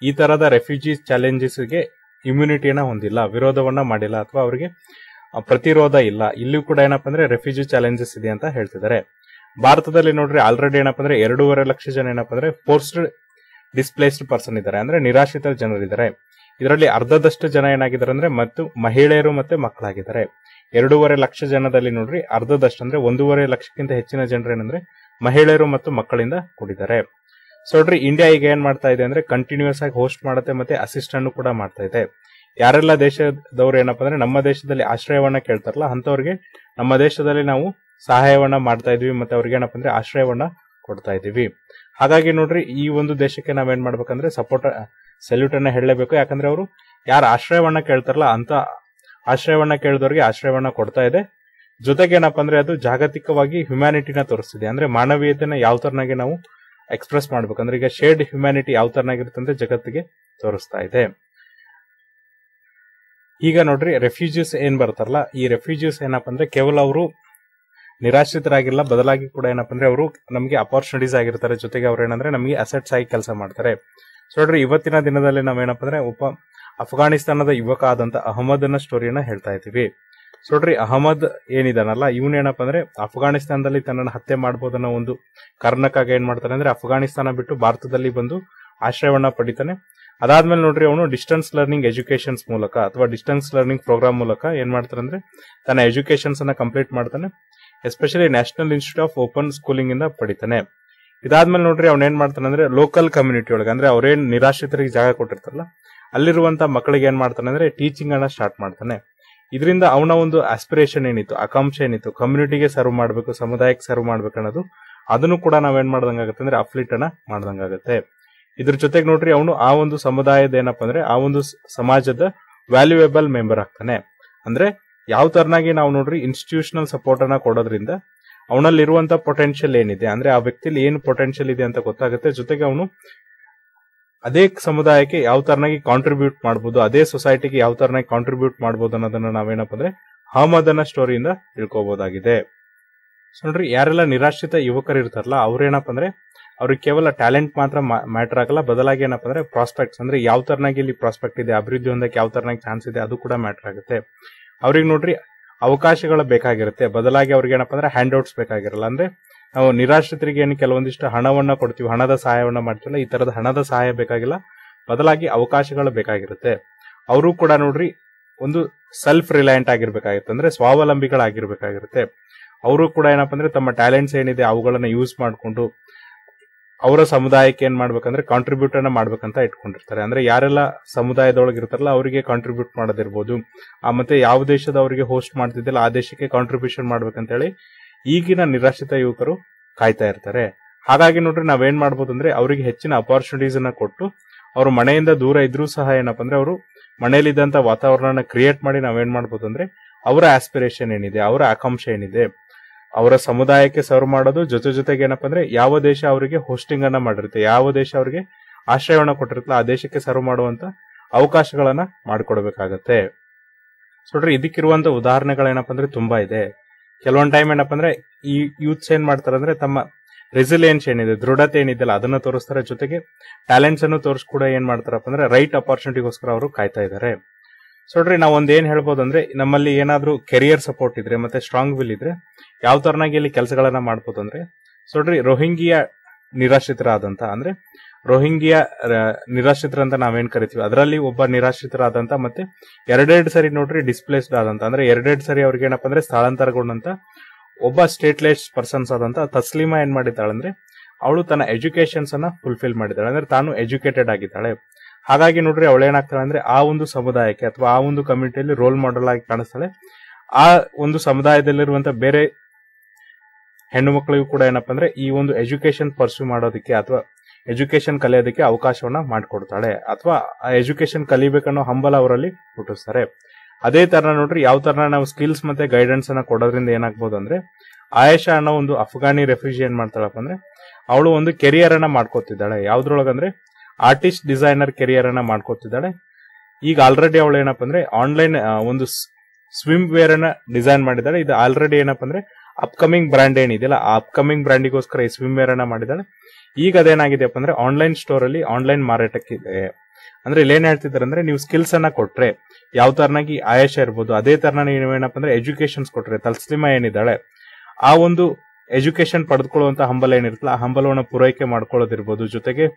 ಈ ತರದ ರೆಫ್ಯೂಜಿ ಚಾಲೆಂಜಸ್ಗೆ ಇಮ್ಯುನಿಟಿಯನ್ನ ಹೊಂದಿಲ್ಲ, ವಿರೋಧವನ್ನ ಮಾಡಿಲ್ಲ ಅಥವಾ ಅವರಿಗೆ ಪ್ರತಿರೋಧ ಇಲ್ಲ. ಇಲ್ಲಿ ಕೂಡ ಏನಪ್ಪ ಅಂದ್ರೆ ರೆಫ್ಯೂಜಿ ಚಾಲೆಂಜಸ್ ಇದೆ ಅಂತ ಹೇಳ್ತಿದ್ದಾರೆ. ಭಾರತದಲ್ಲಿ ನೋಡ್ರಿ ಆಲ್ರೆಡಿ ಏನಪ್ಪ ಅಂದ್ರೆ ಎರಡೂವರೆ ಲಕ್ಷ ಜನ ಏನಪ್ಪ ಅಂದ್ರೆ ಫೋರ್ಸ್ಡ್ ಡಿಸ್ಪ್ಲೇಸ್ಡ್ ಪರ್ಸನ್ ಇದ್ದಾರೆ. ಅಂದ್ರೆ ನಿರಾಶ್ರಿತ ಜನರಿದ್ದಾರೆ. ಇದರಲ್ಲಿ ಅರ್ಧದಷ್ಟು ಜನ ಏನಾಗಿದ್ದಾರೆ ಅಂದ್ರೆ, ಮತ್ತು ಮಹಿಳೆಯರು ಮತ್ತೆ ಮಕ್ಕಳಾಗಿದ್ದಾರೆ. ಎರಡೂವರೆ ಲಕ್ಷ ಜನದಲ್ಲಿ ನೋಡ್ರಿ, ಅರ್ಧದಷ್ಟು ಅಂದ್ರೆ ಒಂದೂವರೆ ಲಕ್ಷಕ್ಕಿಂತ ಹೆಚ್ಚಿನ ಜನರು ಏನಂದ್ರೆ ಮಹಿಳೆಯರು ಮತ್ತು ಮಕ್ಕಳಿಂದ ಕೂಡಿದ್ದಾರೆ. ಸೊ ನೋಡ್ರಿ ಇಂಡಿಯಾ ಈಗ ಏನ್ ಮಾಡ್ತಾ ಇದೆ ಅಂದ್ರೆ ಕಂಟಿನ್ಯೂಸ್ ಆಗಿ ಹೋಸ್ಟ್ ಮಾಡುತ್ತೆ ಮತ್ತೆ ಅಸಿಸ್ಟೆಂಟ್ ಕೂಡ ಮಾಡ್ತಾ ಇದೆ. ಯಾರೆಲ್ಲ ದೇಶದವ್ರು ಏನಪ್ಪಾ ಅಂದ್ರೆ ನಮ್ಮ ದೇಶದಲ್ಲಿ ಆಶ್ರಯವನ್ನ ಕೇಳ್ತಾರಲ್ಲ ಅಂತವ್ರಿಗೆ ನಮ್ಮ ದೇಶದಲ್ಲಿ ನಾವು ಸಹಾಯವನ್ನ ಮಾಡ್ತಾ ಇದೀವಿ ಮತ್ತೆ ಅವ್ರಿಗೆ ಏನಪ್ಪಾ ಅಂದ್ರೆ ಆಶ್ರಯವನ್ನ ಕೊಡ್ತಾ ಇದೀವಿ ಹಾಗಾಗಿ ನೋಡ್ರಿ, ಈ ಒಂದು ದೇಶಕ್ಕೆ ನಾವೇನ್ ಮಾಡ್ಬೇಕಂದ್ರೆ ಸಪೋರ್ಟ್ ಸೆಲ್ಯೂಟ್ ಅನ್ನ ಹೇಳಲೇಬೇಕು. ಯಾಕಂದ್ರೆ ಅವರು ಯಾರು ಆಶ್ರಯವನ್ನ ಕೇಳ್ತಾರಲ್ಲ ಅಂತ ಆಶ್ರಯವನ್ನ ಕೇಳಿದವ್ರಿಗೆ ಆಶ್ರಯವನ್ನ ಕೊಡ್ತಾ ಇದೆ. ಜೊತೆಗೆ ಏನಪ್ಪ ಅಂದ್ರೆ ಅದು ಜಾಗತಿಕವಾಗಿ ಹ್ಯುಮ್ಯಾನಿಟಿನ ತೋರಿಸ್ತಿದೆ. ಅಂದ್ರೆ ಮಾನವೀಯತೆನ ಯಾವ ತರನಾಗಿ ನಾವು ಎಕ್ಸ್ಪ್ರೆಸ್ ಮಾಡ್ಬೇಕಂದ್ರೆ ಈಗ ಶೇರ್ಡ್ ಹ್ಯುಮ್ಯಾನಿಟಿ ಯಾವ ತರನಾಗಿರುತ್ತೆ ಅಂದ್ರೆ ಜಗತ್ತಿಗೆ ತೋರಿಸ್ತಾ ಇದೆ. ಈಗ ನೋಡ್ರಿ ರೆಫ್ಯೂಜೀಸ್ ಏನ್ ಬರ್ತಾರಲ್ಲ, ಈ ರೆಫ್ಯೂಜೀಸ್ ಏನಪ್ಪ ಅಂದ್ರೆ ಕೇವಲ ಅವರು ನಿರಾಶ್ರಿತರಾಗಿಲ್ಲ, ಬದಲಾಗಿ ಕೂಡ ಏನಪ್ಪ ಅಂದ್ರೆ ಅವರು ನಮಗೆ ಅಪರ್ಚುನಿಟೀಸ್ ಆಗಿರ್ತಾರೆ. ಜೊತೆಗೆ ಅವ್ರು ಏನಂದ್ರೆ ನಮಗೆ ಅಸೆಟ್ಸ್ ಆಗಿ ಕೆಲಸ ಮಾಡ್ತಾರೆ. ಸೊ ನೋಡ್ರಿ, ಇವತ್ತಿನ ದಿನದಲ್ಲಿ ನಾವೇನಪ್ಪ ಅಂದ್ರೆ ಒಬ್ಬ ಅಫ್ಘಾನಿಸ್ತಾನದ ಯುವಕ ಆದಂತ ಅಹಮದನ ಸ್ಟೋರಿಯನ್ನ ಹೇಳ್ತಾ ಇದ್ದೀವಿ. ಸೊ ನೋಡ್ರಿ ಅಹಮದ್ ಏನಿದಾನಲ್ಲ, ಇವನ್ ಏನಪ್ಪ ಅಂದ್ರೆ ಅಫ್ಘಾನಿಸ್ತಾನದಲ್ಲಿ ತನ್ನನ್ನು ಹತ್ಯೆ ಮಾಡಬಹುದನ್ನೋ ಒಂದು ಕಾರಣಕ್ಕಾಗಿ ಏನ್ ಮಾಡ್ತಾನೆ ಅಂದ್ರೆ ಅಫ್ಘಾನಿಸ್ತಾನ ಬಿಟ್ಟು ಭಾರತದಲ್ಲಿ ಬಂದು ಆಶ್ರಯವನ್ನ ಪಡಿತಾನೆ. ಅದಾದ್ಮೇಲೆ ನೋಡ್ರಿ, ಅವನು ಡಿಸ್ಟೆನ್ಸ್ ಲರ್ನಿಂಗ್ ಎಜುಕೇಶನ್ಸ್ ಮೂಲಕ ಅಥವಾ ಡಿಸ್ಟೆನ್ಸ್ ಲರ್ನಿಂಗ್ ಪ್ರೋಗ್ರಾಮ್ ಮೂಲಕ ಏನ್ ಮಾಡ್ತಾನೆ ಅಂದ್ರೆ ತನ್ನ ಎಜುಕೇಶನ್ಸ್ ಅನ್ನ ಕಂಪ್ಲೀಟ್ ಮಾಡ್ತಾನೆ. Especially national institute of open schooling ಇಂದ ಪಡಿತಾನೆ. ಇದಾದ್ಮೇಲೆ ನೋಡ್ರಿ, ಅವ್ನ ಏನ್ ಮಾಡ್ತಾನೆ ಅಂದ್ರೆ ಲೋಕಲ್ ಕಮ್ಯುನಿಟಿ ಒಳಗೆ, ಅಂದ್ರೆ ಅವ್ರೇನ್ ನಿರಾಶ್ರಿತರಿಗೆ ಜಾಗ ಕೊಟ್ಟಿರ್ತಾರಲ್ಲ, ಅಲ್ಲಿರುವಂತ ಮಕ್ಕಳಿಗೆ ಏನ್ ಮಾಡ್ತಾನೆ ಅಂದ್ರೆ ಟೀಚಿಂಗ್ ಅನ್ನ ಸ್ಟಾರ್ಟ್ ಮಾಡ್ತಾನೆ. ಇದರಿಂದ ಅವನ ಒಂದು ಆಸ್ಪಿರೇಷನ್ ಏನಿತ್ತು, ಆಕಾಂಕ್ಷೆ ಏನಿತ್ತು ಕಮ್ಯುನಿಟಿಗೆ ಸರ್ವ್ ಮಾಡಬೇಕು, ಸಮುದಾಯಕ್ಕೆ ಸರ್ವ್ ಮಾಡ್ಬೇಕು ಅನ್ನೋದು, ಅದನ್ನು ಕೂಡ ನಾವೇನ್ ಮಾಡ್ದಂಗಾಗತ್ತೆ ಅಂದ್ರೆ ಅಫ್ಲಿಟ್ ಅನ್ನ ಮಾಡ್ದಂಗಾಗತ್ತೆ. ಇದ್ರ ಜೊತೆಗೆ ನೋಡ್ರಿ ಅವನು ಆ ಒಂದು ಸಮುದಾಯದ ಏನಪ್ಪಾ ಅಂದ್ರೆ ಆ ಒಂದು ಸಮಾಜದ ವ್ಯಾಲ್ಯೂಯಬಲ್ ಮೆಂಬರ್ ಆಗ್ತಾನೆ. ಅಂದ್ರೆ ಯಾವ ತರನಾಗಿ ನಾವು ನೋಡ್ರಿ ಇನ್ಸ್ಟಿಟ್ಯೂಷನಲ್ ಸಪೋರ್ಟ್ ಅನ್ನ ಕೊಡೋದ್ರಿಂದ ಅವನಲ್ಲಿರುವಂತ ಪೊಟೆನ್ಷಿಯಲ್ ಏನಿದೆ, ಅಂದ್ರೆ ಆ ವ್ಯಕ್ತಿಲಿ ಏನು ಪೊಟೆನ್ಷಿಯಲ್ ಇದೆ ಅಂತ ಗೊತ್ತಾಗುತ್ತೆ. ಜೊತೆಗೆ ಅವನು ಅದೇ ಸಮುದಾಯಕ್ಕೆ ಯಾವ ತರನಾಗಿ ಕಾಂಟ್ರಿಬ್ಯೂಟ್ ಮಾಡಬಹುದು ಅದೇ ಸೊಸೈಟಿಗೆ ಯಾವ ತರನಾಗಿ ಕಾಂಟ್ರಿಬ್ಯೂಟ್ ಮಾಡಬಹುದು ಅನ್ನೋದನ್ನ ನಾವೇನಪ್ಪ ಅಂದ್ರೆ ಅಹಮದನ ಸ್ಟೋರಿಯಿಂದ ತಿಳ್ಕೊಬಹುದಾಗಿದೆ ಸೊ ನೋಡ್ರಿ, ಯಾರೆಲ್ಲ ನಿರಾಶ್ರಿತ ಯುವಕರು ಇರ್ತಾರಲ್ಲ, ಅವ್ರೇನಪ್ಪ ಅಂದ್ರೆ ಅವ್ರಿಗೆ ಕೇವಲ ಟ್ಯಾಲೆಂಟ್ ಮಾತ್ರ ಮ್ಯಾಟರ್ ಆಗಲ್ಲ, ಬದಲಾಗಿ ಏನಪ್ಪ ಅಂದ್ರೆ ಪ್ರಾಸ್ಪೆಕ್ಟ್ಸ್ ಅಂದ್ರೆ ಯಾವ ತರನಾಗಿ ಇಲ್ಲಿ ಪ್ರಾಸ್ಪೆಕ್ಟ್ ಇದೆ, ಅಭಿವೃದ್ಧಿ ಹೊಂದಕ್ಕೆ ಯಾವ ತರನಾಗಿ ಚಾನ್ಸ್ ಇದೆ, ಅದು ಕೂಡ ಮ್ಯಾಟರ್ ಆಗುತ್ತೆ. ಅವ್ರಿಗೆ ನೋಡ್ರಿ, ಅವಕಾಶಗಳು ಬೇಕಾಗಿರುತ್ತೆ, ಬದಲಾಗಿ ಅವ್ರಿಗೆ ಏನಪ್ಪ ಅಂದ್ರೆ ಹ್ಯಾಂಡ್ ಔಟ್ಸ್ ಬೇಕಾಗಿರಲ್ಲ, ಅಂದ್ರೆ ನಾವು ನಿರಾಶ್ರಿತರಿಗೆ ಏನು ಕೆಲವೊಂದಿಷ್ಟು ಹಣವನ್ನ ಕೊಡ್ತೀವಿ, ಹಣದ ಸಹಾಯವನ್ನ ಮಾಡ್ತೀವಲ್ಲ, ಈ ತರದ ಹಣದ ಸಹಾಯ ಬೇಕಾಗಿಲ್ಲ. ಬದಲಾಗಿ ಅವಕಾಶಗಳು ಬೇಕಾಗಿರುತ್ತೆ. ಅವರು ಕೂಡ ನೋಡ್ರಿ, ಒಂದು ಸೆಲ್ಫ್ ರಿಲಯಂಟ್ ಆಗಿರ್ಬೇಕಾಗಿರುತ್ತೆ ಅಂದ್ರೆ ಸ್ವಾವಲಂಬಿಗಳಾಗಿರ್ಬೇಕಾಗಿರುತ್ತೆ. ಅವರು ಕೂಡ ಏನಪ್ಪ ಅಂದ್ರೆ ತಮ್ಮ ಟ್ಯಾಲೆಂಟ್ಸ್ ಏನಿದೆ ಅವುಗಳನ್ನ ಯೂಸ್ ಮಾಡಿಕೊಂಡು, ಅವರ ಸಮುದಾಯಕ್ಕೆ ಏನ್ ಮಾಡ್ಬೇಕಂದ್ರೆ ಕಾಂಟ್ರಿಬ್ಯೂಟ್ ಅನ್ನ ಮಾಡ್ಬೇಕಂತ ಇಟ್ಕೊಂಡಿರ್ತಾರೆ. ಅಂದ್ರೆ ಯಾರೆಲ್ಲ ಸಮುದಾಯದೊಳಗೆ ಇರ್ತಾರಲ್ಲ, ಅವರಿಗೆ ಕಾಂಟ್ರಿಬ್ಯೂಟ್ ಮಾಡೋದಿರ್ಬೋದು. ಮತ್ತೆ ಯಾವ ದೇಶದ ಅವರಿಗೆ ಹೋಸ್ಟ್ ಮಾಡ್ತಿದ್ದಿಲ್ಲ, ಆ ದೇಶಕ್ಕೆ ಕಾಂಟ್ರಿಬ್ಯೂಷನ್ ಮಾಡ್ಬೇಕಂತ ಹೇಳಿ ಈಗಿನ ನಿರಾಶ್ರಿತ ಯುವಕರು ಕಾಯ್ತಾ ಇರ್ತಾರೆ. ಹಾಗಾಗಿ ನೋಡ್ರಿ ನಾವೇನ್ ಮಾಡ್ಬೋದು ಅಂದ್ರೆ ಅವರಿಗೆ ಹೆಚ್ಚಿನ ಅಪಾರ್ಚುನಿಟೀಸ್ ಅನ್ನ ಕೊಟ್ಟು ಅವರು ಮನೆಯಿಂದ ದೂರ ಇದ್ರೂ ಸಹ ಏನಪ್ಪ ಅಂದ್ರೆ ಅವರು ಮನೆಯಲ್ಲಿದ್ದಂತ ವಾತಾವರಣ ಕ್ರಿಯೇಟ್ ಮಾಡಿ ನಾವೇನ್ ಮಾಡ್ಬೋದು ಅಂದ್ರೆ ಅವರ ಆಸ್ಪಿರೇಷನ್ ಏನಿದೆ, ಅವರ ಆಕಾಂಕ್ಷೆ ಏನಿದೆ, ಅವರ ಸಮುದಾಯಕ್ಕೆ ಸರ್ವ್ ಮಾಡೋದು, ಜೊತೆ ಜೊತೆಗೆ ಏನಪ್ಪ ಅಂದ್ರೆ ಯಾವ ದೇಶ ಅವರಿಗೆ ಹೋಸ್ಟಿಂಗ್ ಅನ್ನ ಮಾಡಿರುತ್ತೆ, ಯಾವ ದೇಶ ಅವರಿಗೆ ಆಶ್ರಯವನ್ನ ಕೊಟ್ಟಿರುತ್ತಲ್ಲ ಆ ದೇಶಕ್ಕೆ ಸರ್ವ್ ಮಾಡುವಂತ ಅವಕಾಶಗಳನ್ನ ಮಾಡಿಕೊಡ್ಬೇಕಾಗತ್ತೆ. ನೋಡ್ರಿ ಇದಕ್ಕಿರುವಂತ ಉದಾಹರಣೆಗಳೇನಪ್ಪ ಅಂದ್ರೆ ತುಂಬಾ ಇದೆ. ಕೆಲವೊಂದ್ ಟೈಮ್ ಏನಪ್ಪ ಅಂದ್ರೆ ಈ ಯೂತ್ಸ್ ಏನ್ ಮಾಡ್ತಾರೆ ಅಂದ್ರೆ ತಮ್ಮ ರೆಸಿಲಿಯನ್ಸ್ ಏನಿದೆ, ದೃಢತೆ ಏನಿದೆಯಲ್ಲ, ಅದನ್ನ ತೋರಿಸ್ತಾರೆ. ಜೊತೆಗೆ ಟ್ಯಾಲೆಂಟ್ಸ್ ಅನ್ನು ತೋರಿಸ್ ಕೂಡ ಏನ್ ಮಾಡ್ತಾರಪ್ಪ ಅಂದ್ರೆ ರೈಟ್ ಅಪಾರ್ಚುನಿಟಿಗೋಸ್ಕರ ಅವರು ಕಾಯ್ತಾ ಇದ್ದಾರೆ ಸೊ ನೋಡ್ರಿ, ನಾವು ಒಂದ್ ಏನ್ ಹೇಳ್ಬೋದು ಅಂದ್ರೆ, ನಮ್ಮಲ್ಲಿ ಏನಾದ್ರೂ ಕೆರಿಯರ್ ಸಪೋರ್ಟ್ ಇದ್ರೆ ಮತ್ತೆ ಸ್ಟ್ರಾಂಗ್ ವಿಲ್ ಇದ್ರೆ ಯಾವ ತರನಾಗಿ ಇಲ್ಲಿ ಕೆಲಸಗಳನ್ನ ಮಾಡ್ಬೋದು ಅಂದ್ರೆ, ಸೊ ನೋಡ್ರಿ, ರೋಹಿಂಗಿಯ ನಿರಾಶ್ರಿತರಾದಂತ ಅಂದ್ರೆ ರೋಹಿಂಗಿಯ ನಿರಾಶ್ರಿತರ ನಿರಾಶ್ರಿತರಂತ ನಾವೇನ್ ಕರಿತೀವಿ? ಅದರಲ್ಲಿ ಒಬ್ಬ ನಿರಾಶ್ರಿತರಾದಂತ ಮತ್ತೆ ಎರಡೆರಡು ಸರಿ ನೋಡ್ರಿ ಡಿಸ್ಪ್ಲೇಸ್ಡ್ ಆದಂತ. ಅಂದ್ರೆ ಎರಡೆರಡು ಸರಿ ಅವ್ರಿಗೆ ಏನಪ್ಪಾ ಅಂದ್ರೆ ಸ್ಥಳಾಂತರಗೊಂಡಂತ ಒಬ್ಬ ಸ್ಟೇಟ್ಲೆಸ್ ಪರ್ಸನ್ಸ್ ಆದಂತ ತಸ್ಲೀಮಾ ಏನ್ ಮಾಡಿದ್ದಾಳೆ ಅಂದ್ರೆ ಅವಳು ತನ್ನ ಎಜುಕೇಶನ್ಸ್ ಅನ್ನ ಫುಲ್ಫಿಲ್ ಮಾಡಿದ್ದಾಳೆ. ಅಂದ್ರೆ ತಾನು ಎಜುಕೇಟೆಡ್ ಆಗಿದ್ದಾಳೆ. ಹಾಗಾಗಿ ನೋಡ್ರಿ ಅವಳು ಏನಾಗ್ತಾಳೆ ಅಂದ್ರೆ ಆ ಒಂದು ಸಮುದಾಯಕ್ಕೆ ಅಥವಾ ಆ ಒಂದು ಕಮ್ಯುನಿಟಿಯಲ್ಲಿ ರೋಲ್ ಮಾಡೆಲ್ ಆಗಿ ಕಾಣಿಸ್ತಾಳೆ. ಆ ಒಂದು ಸಮುದಾಯದಲ್ಲಿರುವಂತ ಬೇರೆ ಹೆಣ್ಣು ಮಕ್ಕಳಿಗೂ ಕೂಡ ಏನಪ್ಪಾ ಅಂದ್ರೆ ಈ ಒಂದು ಎಜುಕೇಶನ್ ಪರ್ಸ್ಯೂ ಮಾಡೋದಕ್ಕೆ ಅಥವಾ ಎಜುಕೇಶನ್ ಕಲಿಯೋದಕ್ಕೆ ಅವಕಾಶವನ್ನ ಮಾಡಿಕೊಡ್ತಾಳೆ ಅಥವಾ ಎಜುಕೇಶನ್ ಕಲಿಬೇಕನ್ನೋ ಹಂಬಲ ಅವರಲ್ಲಿ ಹುಟ್ಟಿಸ್ತಾರೆ. ಅದೇ ತರ ನೋಡ್ರಿ, ಯಾವ ತರ ನಾವು ಸ್ಕಿಲ್ಸ್ ಮತ್ತೆ ಗೈಡೆನ್ಸ್ ಅನ್ನ ಕೊಡೋದ್ರಿಂದ ಏನಾಗ್ಬೋದು ಅಂದ್ರೆ, ಆಯೇಷಾ ಅನ್ನೋ ಒಂದು ಅಫ್ಘಾನಿ ರೆಫ್ಯೂಜಿ ಏನ್ ಮಾಡ್ತಾಳಪ್ಪ ಅಂದ್ರೆ, ಅವಳು ಒಂದು ಕೆರಿಯರ್ ಅನ್ನ ಮಾಡ್ಕೋತಿದ್ದಾಳೆ. ಯಾವ್ದ್ರೊಳಗಂದ್ರೆ ಆರ್ಟಿಸ್ಟ್ ಡಿಸೈನರ್ ಕೆರಿಯರ್ ಅನ್ನ ಮಾಡ್ಕೋತಿದ್ದಾಳೆ. ಈಗ ಆಲ್ರೆಡಿ ಅವಳು ಏನಪ್ಪ ಅಂದ್ರೆ ಆನ್ಲೈನ್ ಒಂದು ಸ್ವಿಮ್ ವೇರ್ ಅನ್ನ ಡಿಸೈನ್ ಮಾಡಿದ್ದಾಳೆ. ಇದು ಆಲ್ರೆಡಿ ಏನಪ್ಪ ಅಂದ್ರೆ ಅಪ್ಕಮಿಂಗ್ ಬ್ರ್ಯಾಂಡ್ ಏನಿದೆಯಲ್ಲ, ಆ ಅಪ್ಕಮಿಂಗ್ ಬ್ರ್ಯಾಂಡಿಗೋಸ್ಕರ ಈ ಸ್ವಿಮ್ ವೇರ್ ಅನ್ನ ಮಾಡಿದ್ದಾಳೆ. ಈಗ ಅದೇನಾಗಿದೆ ಅಂದ್ರೆ ಆನ್ಲೈನ್ ಸ್ಟೋರ್ ಅಲ್ಲಿ ಆನ್ಲೈನ್ ಮಾರಾಟಕ್ಕಿದೆ ಅಂದ್ರೆ ಇಲ್ಲಿ ಏನ್ ಹೇಳ್ತಿದ್ದಾರೆ ಅಂದ್ರೆ ನೀವು ಸ್ಕಿಲ್ಸ್ ಅನ್ನ ಕೊಟ್ರೆ, ಯಾವ ತರನಾಗಿ ಆಯಶ ಇರ್ಬೋದು, ಅದೇ ತರನ ನೀವೇನಪ್ಪ ಅಂದ್ರೆ ಎಜುಕೇಶನ್ಸ್ ಕೊಟ್ರೆ, ತಲ್ಸ್ಲಿಮಾ ಏನಿದ್ದಾಳೆ, ಆ ಒಂದು ಎಜುಕೇಶನ್ ಪಡೆದುಕೊಳ್ಳುವಂತ ಹಂಬಲ ಏನಿರುತ್ತಲ್ಲ, ಆ ಹಂಬಲವನ್ನು ಪೂರೈಕೆ ಮಾಡ್ಕೊಳ್ಳೋದಿರ್ಬೋದು, ಜೊತೆಗೆ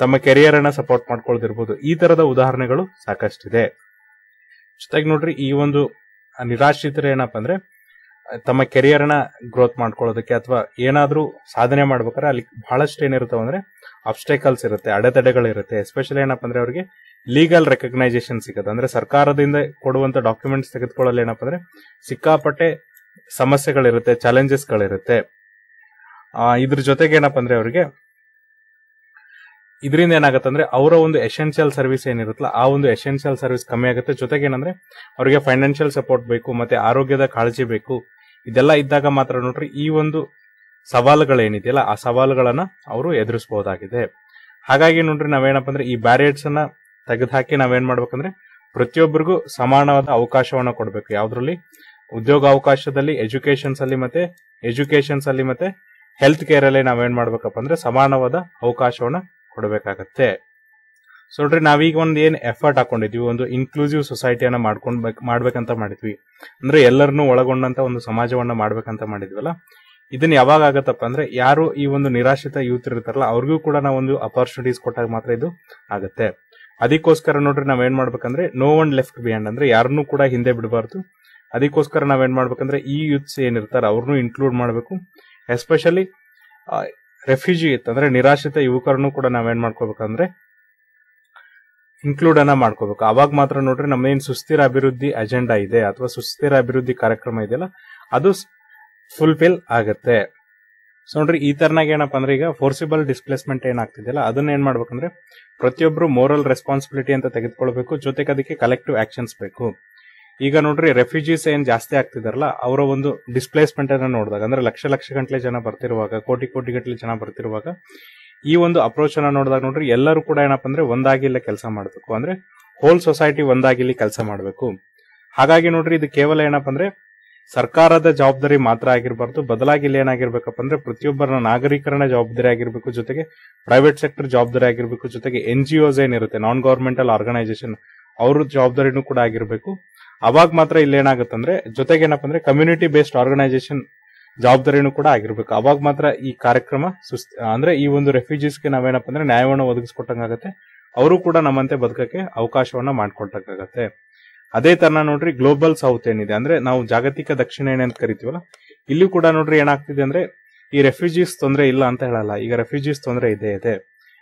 ತಮ್ಮ ಕೆರಿಯರ್ ಅನ್ನ ಸಪೋರ್ಟ್ ಮಾಡ್ಕೊಳ್ಳೋದಿರ್ಬೋದು, ಈ ತರದ ಉದಾಹರಣೆಗಳು ಸಾಕಷ್ಟಿದೆ. ಜೊತೆಗೆ ನೋಡ್ರಿ, ಈ ಒಂದು ನಿರಾಶ್ರಿತರು ಏನಪ್ಪ ಅಂದ್ರೆ ತಮ್ಮ ಕೆರಿಯರ್ನ ಗ್ರೋತ್ ಮಾಡ್ಕೊಳ್ಳೋದಕ್ಕೆ ಅಥವಾ ಏನಾದರೂ ಸಾಧನೆ ಮಾಡ್ಬೇಕಾದ್ರೆ ಅಲ್ಲಿ ಬಹಳಷ್ಟು ಏನಿರ್ತಾವ ಅಂದ್ರೆ ಅಬ್ಸ್ಟೇಕಲ್ಸ್ ಇರುತ್ತೆ ಅಡೆತಡೆಗಳಿರುತ್ತೆ ಎಸ್ಪೆಷಲಿ ಏನಪ್ಪ ಅಂದ್ರೆ ಅವರಿಗೆ ಲೀಗಲ್ ರೆಕಗ್ನೈಸೇಷನ್ ಸಿಗುತ್ತೆ. ಅಂದ್ರೆ ಸರ್ಕಾರದಿಂದ ಕೊಡುವಂತ ಡಾಕ್ಯುಮೆಂಟ್ಸ್ ತೆಗೆದುಕೊಳ್ಳಲು ಏನಪ್ಪ ಅಂದ್ರೆ ಸಿಕ್ಕಾಪಟ್ಟೆ ಸಮಸ್ಯೆಗಳಿರುತ್ತೆ ಚಾಲೆಂಜಸ್ಗಳಿರುತ್ತೆ ಇದ್ರ ಜೊತೆಗೆ ಏನಪ್ಪ ಅಂದ್ರೆ ಅವರಿಗೆ ಇದರಿಂದ ಏನಾಗುತ್ತೆ ಅಂದ್ರೆ ಅವರ ಒಂದು ಎಸೆನ್ಷಿಯಲ್ ಸರ್ವಿಸ್ ಏನಿರುತ್ತಲ್ಲ, ಆ ಒಂದು ಎಸೆನ್ಷಿಯಲ್ ಸರ್ವಿಸ್ ಕಮ್ಮಿ ಆಗುತ್ತೆ. ಜೊತೆಗೆ ಏನಂದ್ರೆ ಅವರಿಗೆ ಫೈನಾನ್ಷಿಯಲ್ ಸಪೋರ್ಟ್ ಬೇಕು, ಮತ್ತೆ ಆರೋಗ್ಯದ ಕಾಳಜಿ ಬೇಕು. ಇದೆಲ್ಲ ಇದ್ದಾಗ ಮಾತ್ರ ನೋಡ್ರಿ, ಈ ಒಂದು ಸವಾಲುಗಳೇನಿದೆಯಲ್ಲ, ಆ ಸವಾಲುಗಳನ್ನ ಅವರು ಎದುರಿಸಬಹುದಾಗಿದೆ ಹಾಗಾಗಿ ನೋಡ್ರಿ, ನಾವೇನಪ್ಪ ಅಂದ್ರೆ ಈ ಬ್ಯಾರಿಯರ್ಸ್ ಅನ್ನ ತೆಗೆದುಹಾಕಿ ನಾವೇನ್ ಮಾಡ್ಬೇಕಂದ್ರೆ, ಪ್ರತಿಯೊಬ್ಬರಿಗೂ ಸಮಾನವಾದ ಅವಕಾಶವನ್ನ ಕೊಡಬೇಕು. ಯಾವ್ದ್ರಲ್ಲಿ? ಉದ್ಯೋಗ ಅವಕಾಶದಲ್ಲಿ ಎಜುಕೇಶನ್ಸ್ ಅಲ್ಲಿ ಮತ್ತೆ ಎಜುಕೇಶನ್ಸ್ ಅಲ್ಲಿ ಮತ್ತೆ ಹೆಲ್ತ್ ಕೇರ್ ಅಲ್ಲಿ ನಾವೇನ್ ಮಾಡ್ಬೇಕಪ್ಪ ಅಂದ್ರೆ ಸಮಾನವಾದ ಅವಕಾಶವನ್ನ ಕೊಡಬೇಕಾಗತ್ತೆ. ಸೊ ನೋಡ್ರಿ, ನಾವೀಗ ಒಂದು ಏನ್ ಎಫರ್ಟ್ ಹಾಕೊಂಡಿದ್ವಿ, ಒಂದು ಇನ್ಕ್ಲೂಸಿವ್ ಸೊಸೈಟಿಯನ್ನ ಮಾಡ್ಕೊಂಡ್ ಮಾಡ್ಬೇಕಂತ ಮಾಡಿದ್ವಿ. ಅಂದ್ರೆ ಎಲ್ಲರನ್ನೂ ಒಳಗೊಂಡಂತ ಒಂದು ಸಮಾಜವನ್ನ ಮಾಡ್ಬೇಕಂತ ಮಾಡಿದ್ವಲ್ಲ? ಇದನ್ನ ಯಾವಾಗ ಆಗತ್ತಪ್ಪ ಅಂದ್ರೆ, ಯಾರು ಈ ಒಂದು ನಿರಾಶ್ರಿತ ಯೂತ್ ಇರ್ತಾರಲ್ಲ, ಅವ್ರಿಗೂ ಕೂಡ ನಾವು ಒಂದು ಅಪರ್ಚುನಿಟೀಸ್ ಕೊಟ್ಟಾಗ ಮಾತ್ರ ಇದು ಆಗತ್ತೆ. ಅದಕ್ಕೋಸ್ಕರ ನೋಡ್ರಿ ನಾವೇನ್ ಮಾಡ್ಬೇಕಂದ್ರೆ ನೋ ಒನ್ ಲೆಫ್ಟ್ ಬಿಹೈಂಡ್ ಅಂದ್ರೆ ಯಾರನ್ನೂ ಕೂಡ ಹಿಂದೆ ಬಿಡಬಾರ್ದು. ಅದಕ್ಕೋಸ್ಕರ ನಾವೇನ್ ಮಾಡ್ಬೇಕಂದ್ರೆ, ಈ ಯೂತ್ಸ್ ಏನಿರ್ತಾರೆ ಅವ್ರನ್ನೂ ಇನ್ಕ್ಲೂಡ್ ಮಾಡಬೇಕು. ಎಸ್ಪೆಷಲಿ ರೆಫ್ಯೂಜಿ ಇತ್ತು ಅಂದ್ರೆ ನಿರಾಶ್ರಿತ ಯುವಕರನ್ನು ಕೂಡ ನಾವೇನ್ ಮಾಡ್ಕೋಬೇಕಂದ್ರೆ ಇನ್ಕ್ಲೂಡ್ ಅನ್ನ ಮಾಡ್ಕೋಬೇಕು. ಅವಾಗ ಮಾತ್ರ ನೋಡ್ರಿ ನಮ್ದೇನ್ ಸುಸ್ಥಿರ ಅಭಿವೃದ್ಧಿ ಅಜೆಂಡಾ ಇದೆ ಅಥವಾ ಸುಸ್ಥಿರ ಅಭಿವೃದ್ಧಿ ಕಾರ್ಯಕ್ರಮ ಇದೆಯಲ್ಲ, ಅದು ಫುಲ್ಫಿಲ್ ಆಗತ್ತೆ. ಸೊ ನೋಡ್ರಿ, ಈ ತರನಾಗ ಏನಪ್ಪ ಅಂದ್ರೆ ಈಗ ಫೋರ್ಸಿಬಲ್ ಡಿಸ್ಪ್ಲೇಸ್ಮೆಂಟ್ ಏನಾಗ್ತಿದೆಯಲ್ಲ, ಅದನ್ನ ಏನ್ ಮಾಡ್ಬೇಕಂದ್ರೆ ಪ್ರತಿಯೊಬ್ರು ಮೋರಲ್ ರೆಸ್ಪಾನ್ಸಿಬಿಲಿಟಿ ಅಂತ ತೆಗೆದುಕೊಳ್ಬೇಕು, ಜೊತೆಗೆ ಅದಕ್ಕೆ ಕಲೆಕ್ಟಿವ್ ಆಕ್ಷನ್ಸ್ ಬೇಕು. ಈಗ ನೋಡ್ರಿ ರೆಫ್ಯೂಜೀಸ್ ಏನ್ ಜಾಸ್ತಿ ಆಗ್ತಿದಾರಲ್ಲ, ಅವರ ಒಂದು ಡಿಸ್ಪ್ಲೇಸ್ಮೆಂಟ್ ಅನ್ನ ನೋಡಿದಾಗ, ಅಂದ್ರೆ ಲಕ್ಷ ಲಕ್ಷ ಗಂಟಲೆ ಜನ ಬರ್ತಿರುವಾಗ, ಕೋಟಿ ಕೋಟಿ ಗಂಟ್ಲೆ ಜನ ಬರ್ತಿರುವಾಗ ಈ ಒಂದು ಅಪ್ರೋಚ್ ಅನ್ನ ನೋಡಿದಾಗ ನೋಡ್ರಿ, ಎಲ್ಲರೂ ಕೂಡ ಏನಪ್ಪ ಅಂದ್ರೆ ಒಂದಾಗಿಲ್ಲ ಕೆಲಸ ಮಾಡಬೇಕು. ಅಂದ್ರೆ ಹೋಲ್ ಸೊಸೈಟಿ ಒಂದಾಗಿಲ್ಲಿ ಕೆಲಸ ಮಾಡಬೇಕು. ಹಾಗಾಗಿ ನೋಡ್ರಿ, ಇದು ಕೇವಲ ಏನಪ್ಪ ಅಂದ್ರೆ ಸರ್ಕಾರದ ಜವಾಬ್ದಾರಿ ಮಾತ್ರ ಆಗಿರಬಾರ್ದು. ಬದಲಾಗಿ ಇಲ್ಲಿ ಏನಾಗಿರ್ಬೇಕಪ್ಪ ಅಂದ್ರೆ ಪ್ರತಿಯೊಬ್ಬರ ನಾಗರಿಕರನ್ನ ಜವಾಬ್ದಾರಿ ಆಗಿರ್ಬೇಕು ಜೊತೆಗೆ ಪ್ರೈವೇಟ್ ಸೆಕ್ಟರ್ ಜವಾಬ್ದಾರಿ ಆಗಿರ್ಬೇಕು ಜೊತೆಗೆ ಎನ್ ಜಿ ಓಸ್ ಏನಿರುತ್ತೆ ನಾನ್ ಗವರ್ಮೆಂಟಲ್ ಆರ್ಗನೈಸೇಷನ್ ಅವ್ರ ಜವಾಬ್ದಾರಿನೂ ಕೂಡ ಆಗಿರ್ಬೇಕು. ಅವಾಗ ಮಾತ್ರ ಇಲ್ಲಿ ಏನಾಗುತ್ತಂದ್ರೆ ಜೊತೆಗೆ ಏನಪ್ಪ ಅಂದ್ರೆ ಕಮ್ಯುನಿಟಿ ಬೇಸ್ಡ್ ಆರ್ಗನೈಸೇಷನ್ ಜವಾಬ್ದಾರಿನೂ ಕೂಡ ಆಗಿರ್ಬೇಕು. ಅವಾಗ ಮಾತ್ರ ಈ ಕಾರ್ಯಕ್ರಮ ಸುಸ್ತ ಅಂದ್ರೆ ಈ ಒಂದು ರೆಫ್ಯೂಜೀಸ್ಗೆ ನಾವೇನಪ್ಪ ಅಂದ್ರೆ ನ್ಯಾಯವನ್ನು ಒದಗಿಸ್ಕೊಟ್ಟಂಗಾಗತ್ತೆ. ಅವರು ಕೂಡ ನಮ್ಮಂತೆ ಬದುಕಕ್ಕೆ ಅವಕಾಶವನ್ನ ಮಾಡ್ಕೊಟ್ಟಂಗಾಗತ್ತೆ. ಅದೇ ತರ ನೋಡ್ರಿ ಗ್ಲೋಬಲ್ ಸೌತ್ ಏನಿದೆ. ಅಂದ್ರೆ ನಾವು ಜಾಗತಿಕ ದಕ್ಷಿಣ ಏನೇ ಅಂತ ಕರಿತೀವಲ್ಲ, ಇಲ್ಲಿ ಕೂಡ ನೋಡ್ರಿ ಏನಾಗ್ತಿದೆ ಅಂದ್ರೆ ಈ ರೆಫ್ಯೂಜೀಸ್ ತೊಂದರೆ ಇಲ್ಲ ಅಂತ ಹೇಳಲ್ಲ. ಈಗ ರೆಫ್ಯೂಜೀಸ್ ತೊಂದರೆ ಇದೆ ಇದೆ.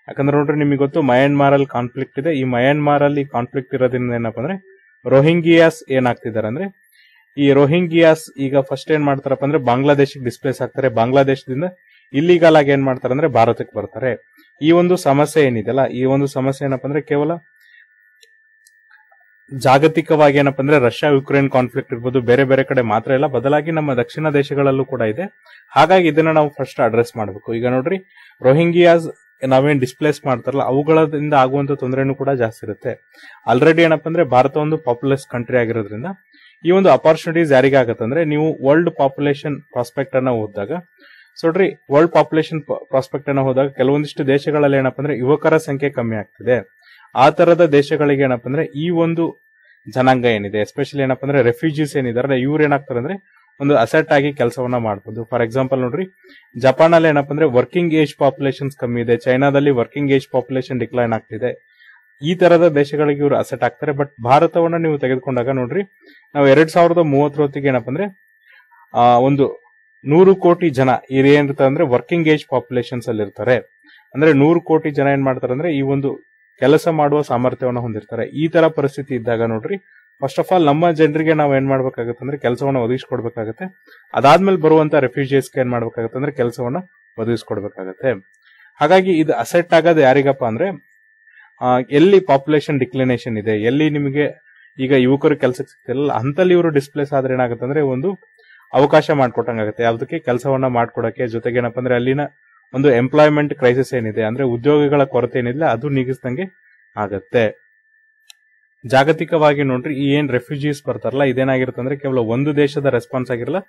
ಯಾಕಂದ್ರೆ ನೋಡ್ರಿ ನಿಮಗೆ ಗೊತ್ತು ಮಯನ್ಮಾರ್ ಅಲ್ಲಿ ಕಾನ್ಫ್ಲಿಕ್ಟ್ ಇದೆ. ಈ ಮಯನ್ಮಾರ್ ಅಲ್ಲಿ ಕಾನ್ಫ್ಲಿಕ್ಟ್ ಇರೋದ್ರಿಂದ ಏನಪ್ಪ ಅಂದ್ರೆ ರೋಹಿಂಗಿಯಾಸ್ ಏನಾಗ್ತಿದ್ದಾರೆ ಅಂದ್ರೆ ಈ ರೋಹಿಂಗಿಯಾಸ್ ಈಗ ಫಸ್ಟ್ ಏನ್ ಮಾಡ್ತಾರಪ್ಪ ಅಂದ್ರೆ ಬಾಂಗ್ಲಾದೇಶಕ್ಕೆ ಡಿಸ್ಪ್ಲೇಸ್ ಆಗ್ತಾರೆ. ಬಾಂಗ್ಲಾದೇಶದಿಂದ ಇಲ್ಲಿಗಲ್ ಆಗಿ ಏನ್ ಮಾಡ್ತಾರೆ ಅಂದ್ರೆ ಭಾರತಕ್ಕೆ ಬರ್ತಾರೆ. ಈ ಒಂದು ಸಮಸ್ಯೆ ಏನಿದೆಯಲ್ಲ, ಈ ಒಂದು ಸಮಸ್ಯೆ ಏನಪ್ಪ ಅಂದ್ರೆ ಕೇವಲ ಜಾಗತಿಕವಾಗಿ ಏನಪ್ಪ ಅಂದ್ರೆ ರಷ್ಯಾ ಯುಕ್ರೇನ್ ಕಾನ್ಫ್ಲಿಕ್ಟ್ ಇರ್ಬೋದು, ಬೇರೆ ಬೇರೆ ಕಡೆ ಮಾತ್ರ ಇಲ್ಲ, ಬದಲಾಗಿ ನಮ್ಮ ದಕ್ಷಿಣ ದೇಶಗಳಲ್ಲೂ ಕೂಡ ಇದೆ. ಹಾಗಾಗಿ ಇದನ್ನ ನಾವು ಫಸ್ಟ್ ಅಡ್ರೆಸ್ ಮಾಡಬೇಕು. ಈಗ ನೋಡ್ರಿ ರೋಹಿಂಗಿಯಾಸ್ ನಾವೇನ್ ಡಿಸ್ಪ್ಲೇಸ್ ಮಾಡ್ತಾರಲ್ಲ, ಅವುಗಳಿಂದ ಆಗುವಂತ ತೊಂದರೆನೂ ಕೂಡ ಜಾಸ್ತಿ ಇರುತ್ತೆ. ಆಲ್ರೆಡಿ ಏನಪ್ಪ ಅಂದ್ರೆ ಭಾರತ ಒಂದು ಪಾಪ್ಯುಲರ್ಸ್ ಕಂಟ್ರಿ ಆಗಿರೋದ್ರಿಂದ ಈ ಒಂದು ಅಪಾರ್ಚುನಿಟೀಸ್ ಯಾರಿಗಾಗತ್ತಂದ್ರೆ ನೀವು ವರ್ಲ್ಡ್ ಪಾಪ್ಯುಲೇಷನ್ ಪ್ರಾಸ್ಪೆಕ್ಟ್ ಅನ್ನ ಓದಿದಾಗ. ಸೊಡ್ರಿ ವರ್ಲ್ಡ್ ಪಾಪ್ಯುಲೇಷನ್ ಪ್ರಾಸ್ಪೆಕ್ಟ್ ಅನ್ನ ಹೋದಾಗ ಕೆಲವೊಂದಿಷ್ಟು ದೇಶಗಳಲ್ಲಿ ಏನಪ್ಪ ಅಂದ್ರೆ ಯುವಕರ ಸಂಖ್ಯೆ ಕಮ್ಮಿ ಆಗ್ತಿದೆ. ಆ ತರದ ದೇಶಗಳಿಗೆ ಏನಪ್ಪ ಅಂದ್ರೆ ಈ ಒಂದು ಜನಾಂಗ ಏನಿದೆ ಎಸ್ಪೆಷಲಿ ಏನಪ್ಪ ಅಂದ್ರೆ ರೆಫ್ಯೂಜೀಸ್ ಏನಿದಾರಲ್ಲ ಇವ್ರು ಏನಾಗ್ತಾರೆ ಅಂದ್ರೆ ಒಂದು ಅಸೆಟ್ ಆಗಿ ಕೆಲಸವನ್ನ ಮಾಡಬಹುದು ಫಾರ್ ಎಕ್ಸಾಂಪಲ್ ನೋಡ್ರಿ ಜಪಾನ್ ಅಲ್ಲಿ ಏನಪ್ಪ ಅಂದ್ರೆ ವರ್ಕಿಂಗ್ ಏಜ್ ಪಾಪ್ಯುಲೇಷನ್ಸ್ ಕಮ್ಮಿ ಇದೆ ಚೈನಾದಲ್ಲಿ ವರ್ಕಿಂಗ್ ಏಜ್ ಪಾಪ್ಯುಲೇಷನ್ ಡಿಕ್ಲೈನ್ ಆಗ್ತಿದೆ. ಈ ತರದ ದೇಶಗಳಿಗೆ ಇವರು ಅಸೆಟ್ ಆಗ್ತಾರೆ ಬಟ್ ಭಾರತವನ್ನ ನೀವು ತೆಗೆದುಕೊಂಡಾಗ ನೋಡ್ರಿ, ನಾವು ಎರಡ್ ಸಾವಿರದ ಮೂವತ್ತರ ಹೊತ್ತಿಗೆ ಏನಪ್ಪ ಅಂದ್ರೆ ಒಂದು ನೂರು ಕೋಟಿ ಜನ ಇಲ್ಲಿ ಏನಿರ್ತಾರೆ ಅಂದ್ರೆ ವರ್ಕಿಂಗ್ ಏಜ್ ಪಾಪ್ಯುಲೇಷನ್ಸ್ ಅಲ್ಲಿ ಇರ್ತಾರೆ. ಅಂದ್ರೆ ನೂರು ಕೋಟಿ ಜನ ಏನ್ ಮಾಡ್ತಾರೆ ಅಂದ್ರೆ ಈ ಒಂದು ಕೆಲಸ ಮಾಡುವ ಸಾಮರ್ಥ್ಯವನ್ನು ಹೊಂದಿರ್ತಾರೆ. ಈ ತರ ಪರಿಸ್ಥಿತಿ ಇದ್ದಾಗ ನೋಡ್ರಿ ಫಸ್ಟ್ ಆಫ್ ಆಲ್ ನಮ್ಮ ಜನರಿಗೆ ನಾವು ಏನ್ ಮಾಡ್ಬೇಕಾಗತ್ತೆ ಅಂದ್ರೆ ಕೆಲಸವನ್ನು ಒದಗಿಸ್ಕೊಡ್ಬೇಕಾಗತ್ತೆ. ಅದಾದ್ಮೇಲೆ ಬರುವಂತ ರೆಫ್ಯೂಜಿಯಸ್ಗೆ ಏನ್ ಮಾಡ್ಬೇಕಾಗತ್ತೆ ಅಂದ್ರೆ ಕೆಲಸವನ್ನ ಒದಗಿಸ್ಕೊಡ್ಬೇಕಾಗತ್ತೆ. ಹಾಗಾಗಿ ಇದು ಅಸೆಟ್ ಆಗೋದು ಯಾರಿಗಪ್ಪ ಅಂದ್ರೆ ಎಲ್ಲಿ ಪಾಪ್ಯುಲೇಷನ್ ಡಿಕ್ಲಿನೇಷನ್ ಇದೆ, ಎಲ್ಲಿ ನಿಮಗೆ ಈಗ ಯುವಕರು ಕೆಲಸಕ್ಕೆ ಸಿಗ್ತಿಲ್ಲ ಅಂತಲ್ಲಿ ಇವರು ಡಿಸ್ಪ್ಲೇಸ್ ಆದ್ರೆ ಏನಾಗುತ್ತೆ ಅಂದ್ರೆ ಒಂದು ಅವಕಾಶ ಮಾಡ್ಕೊಟ್ಟಂಗಾಗುತ್ತೆ ಯಾವ್ದಕ್ಕೆ? ಕೆಲಸವನ್ನ ಮಾಡ್ಕೊಡಕ್ಕೆ. ಜೊತೆಗೆ ಏನಪ್ಪ ಅಂದ್ರೆ ಅಲ್ಲಿನ ಒಂದು ಎಂಪ್ಲಾಯ್ಮೆಂಟ್ ಕ್ರೈಸಿಸ್ ಏನಿದೆ, ಅಂದ್ರೆ ಉದ್ಯೋಗಗಳ ಕೊರತೆ ಏನಿಲ್ಲ, ಅದು ನೀಗಿಸ್ದಂಗೆ ಆಗತ್ತೆ. ಜಾಗತಿಕವಾಗಿ ನೋಡ್ರಿ, ಈ ಏನ್ ರೆಫ್ಯೂಜೀಸ್ ಬರ್ತಾರಲ್ಲ, ಇದೇನಾಗಿರುತ್ತೆ ಅಂದ್ರೆ ಕೇವಲ ಒಂದು ದೇಶದ ರೆಸ್ಪಾನ್ಸ್ ಆಗಿರಲ್ಲ,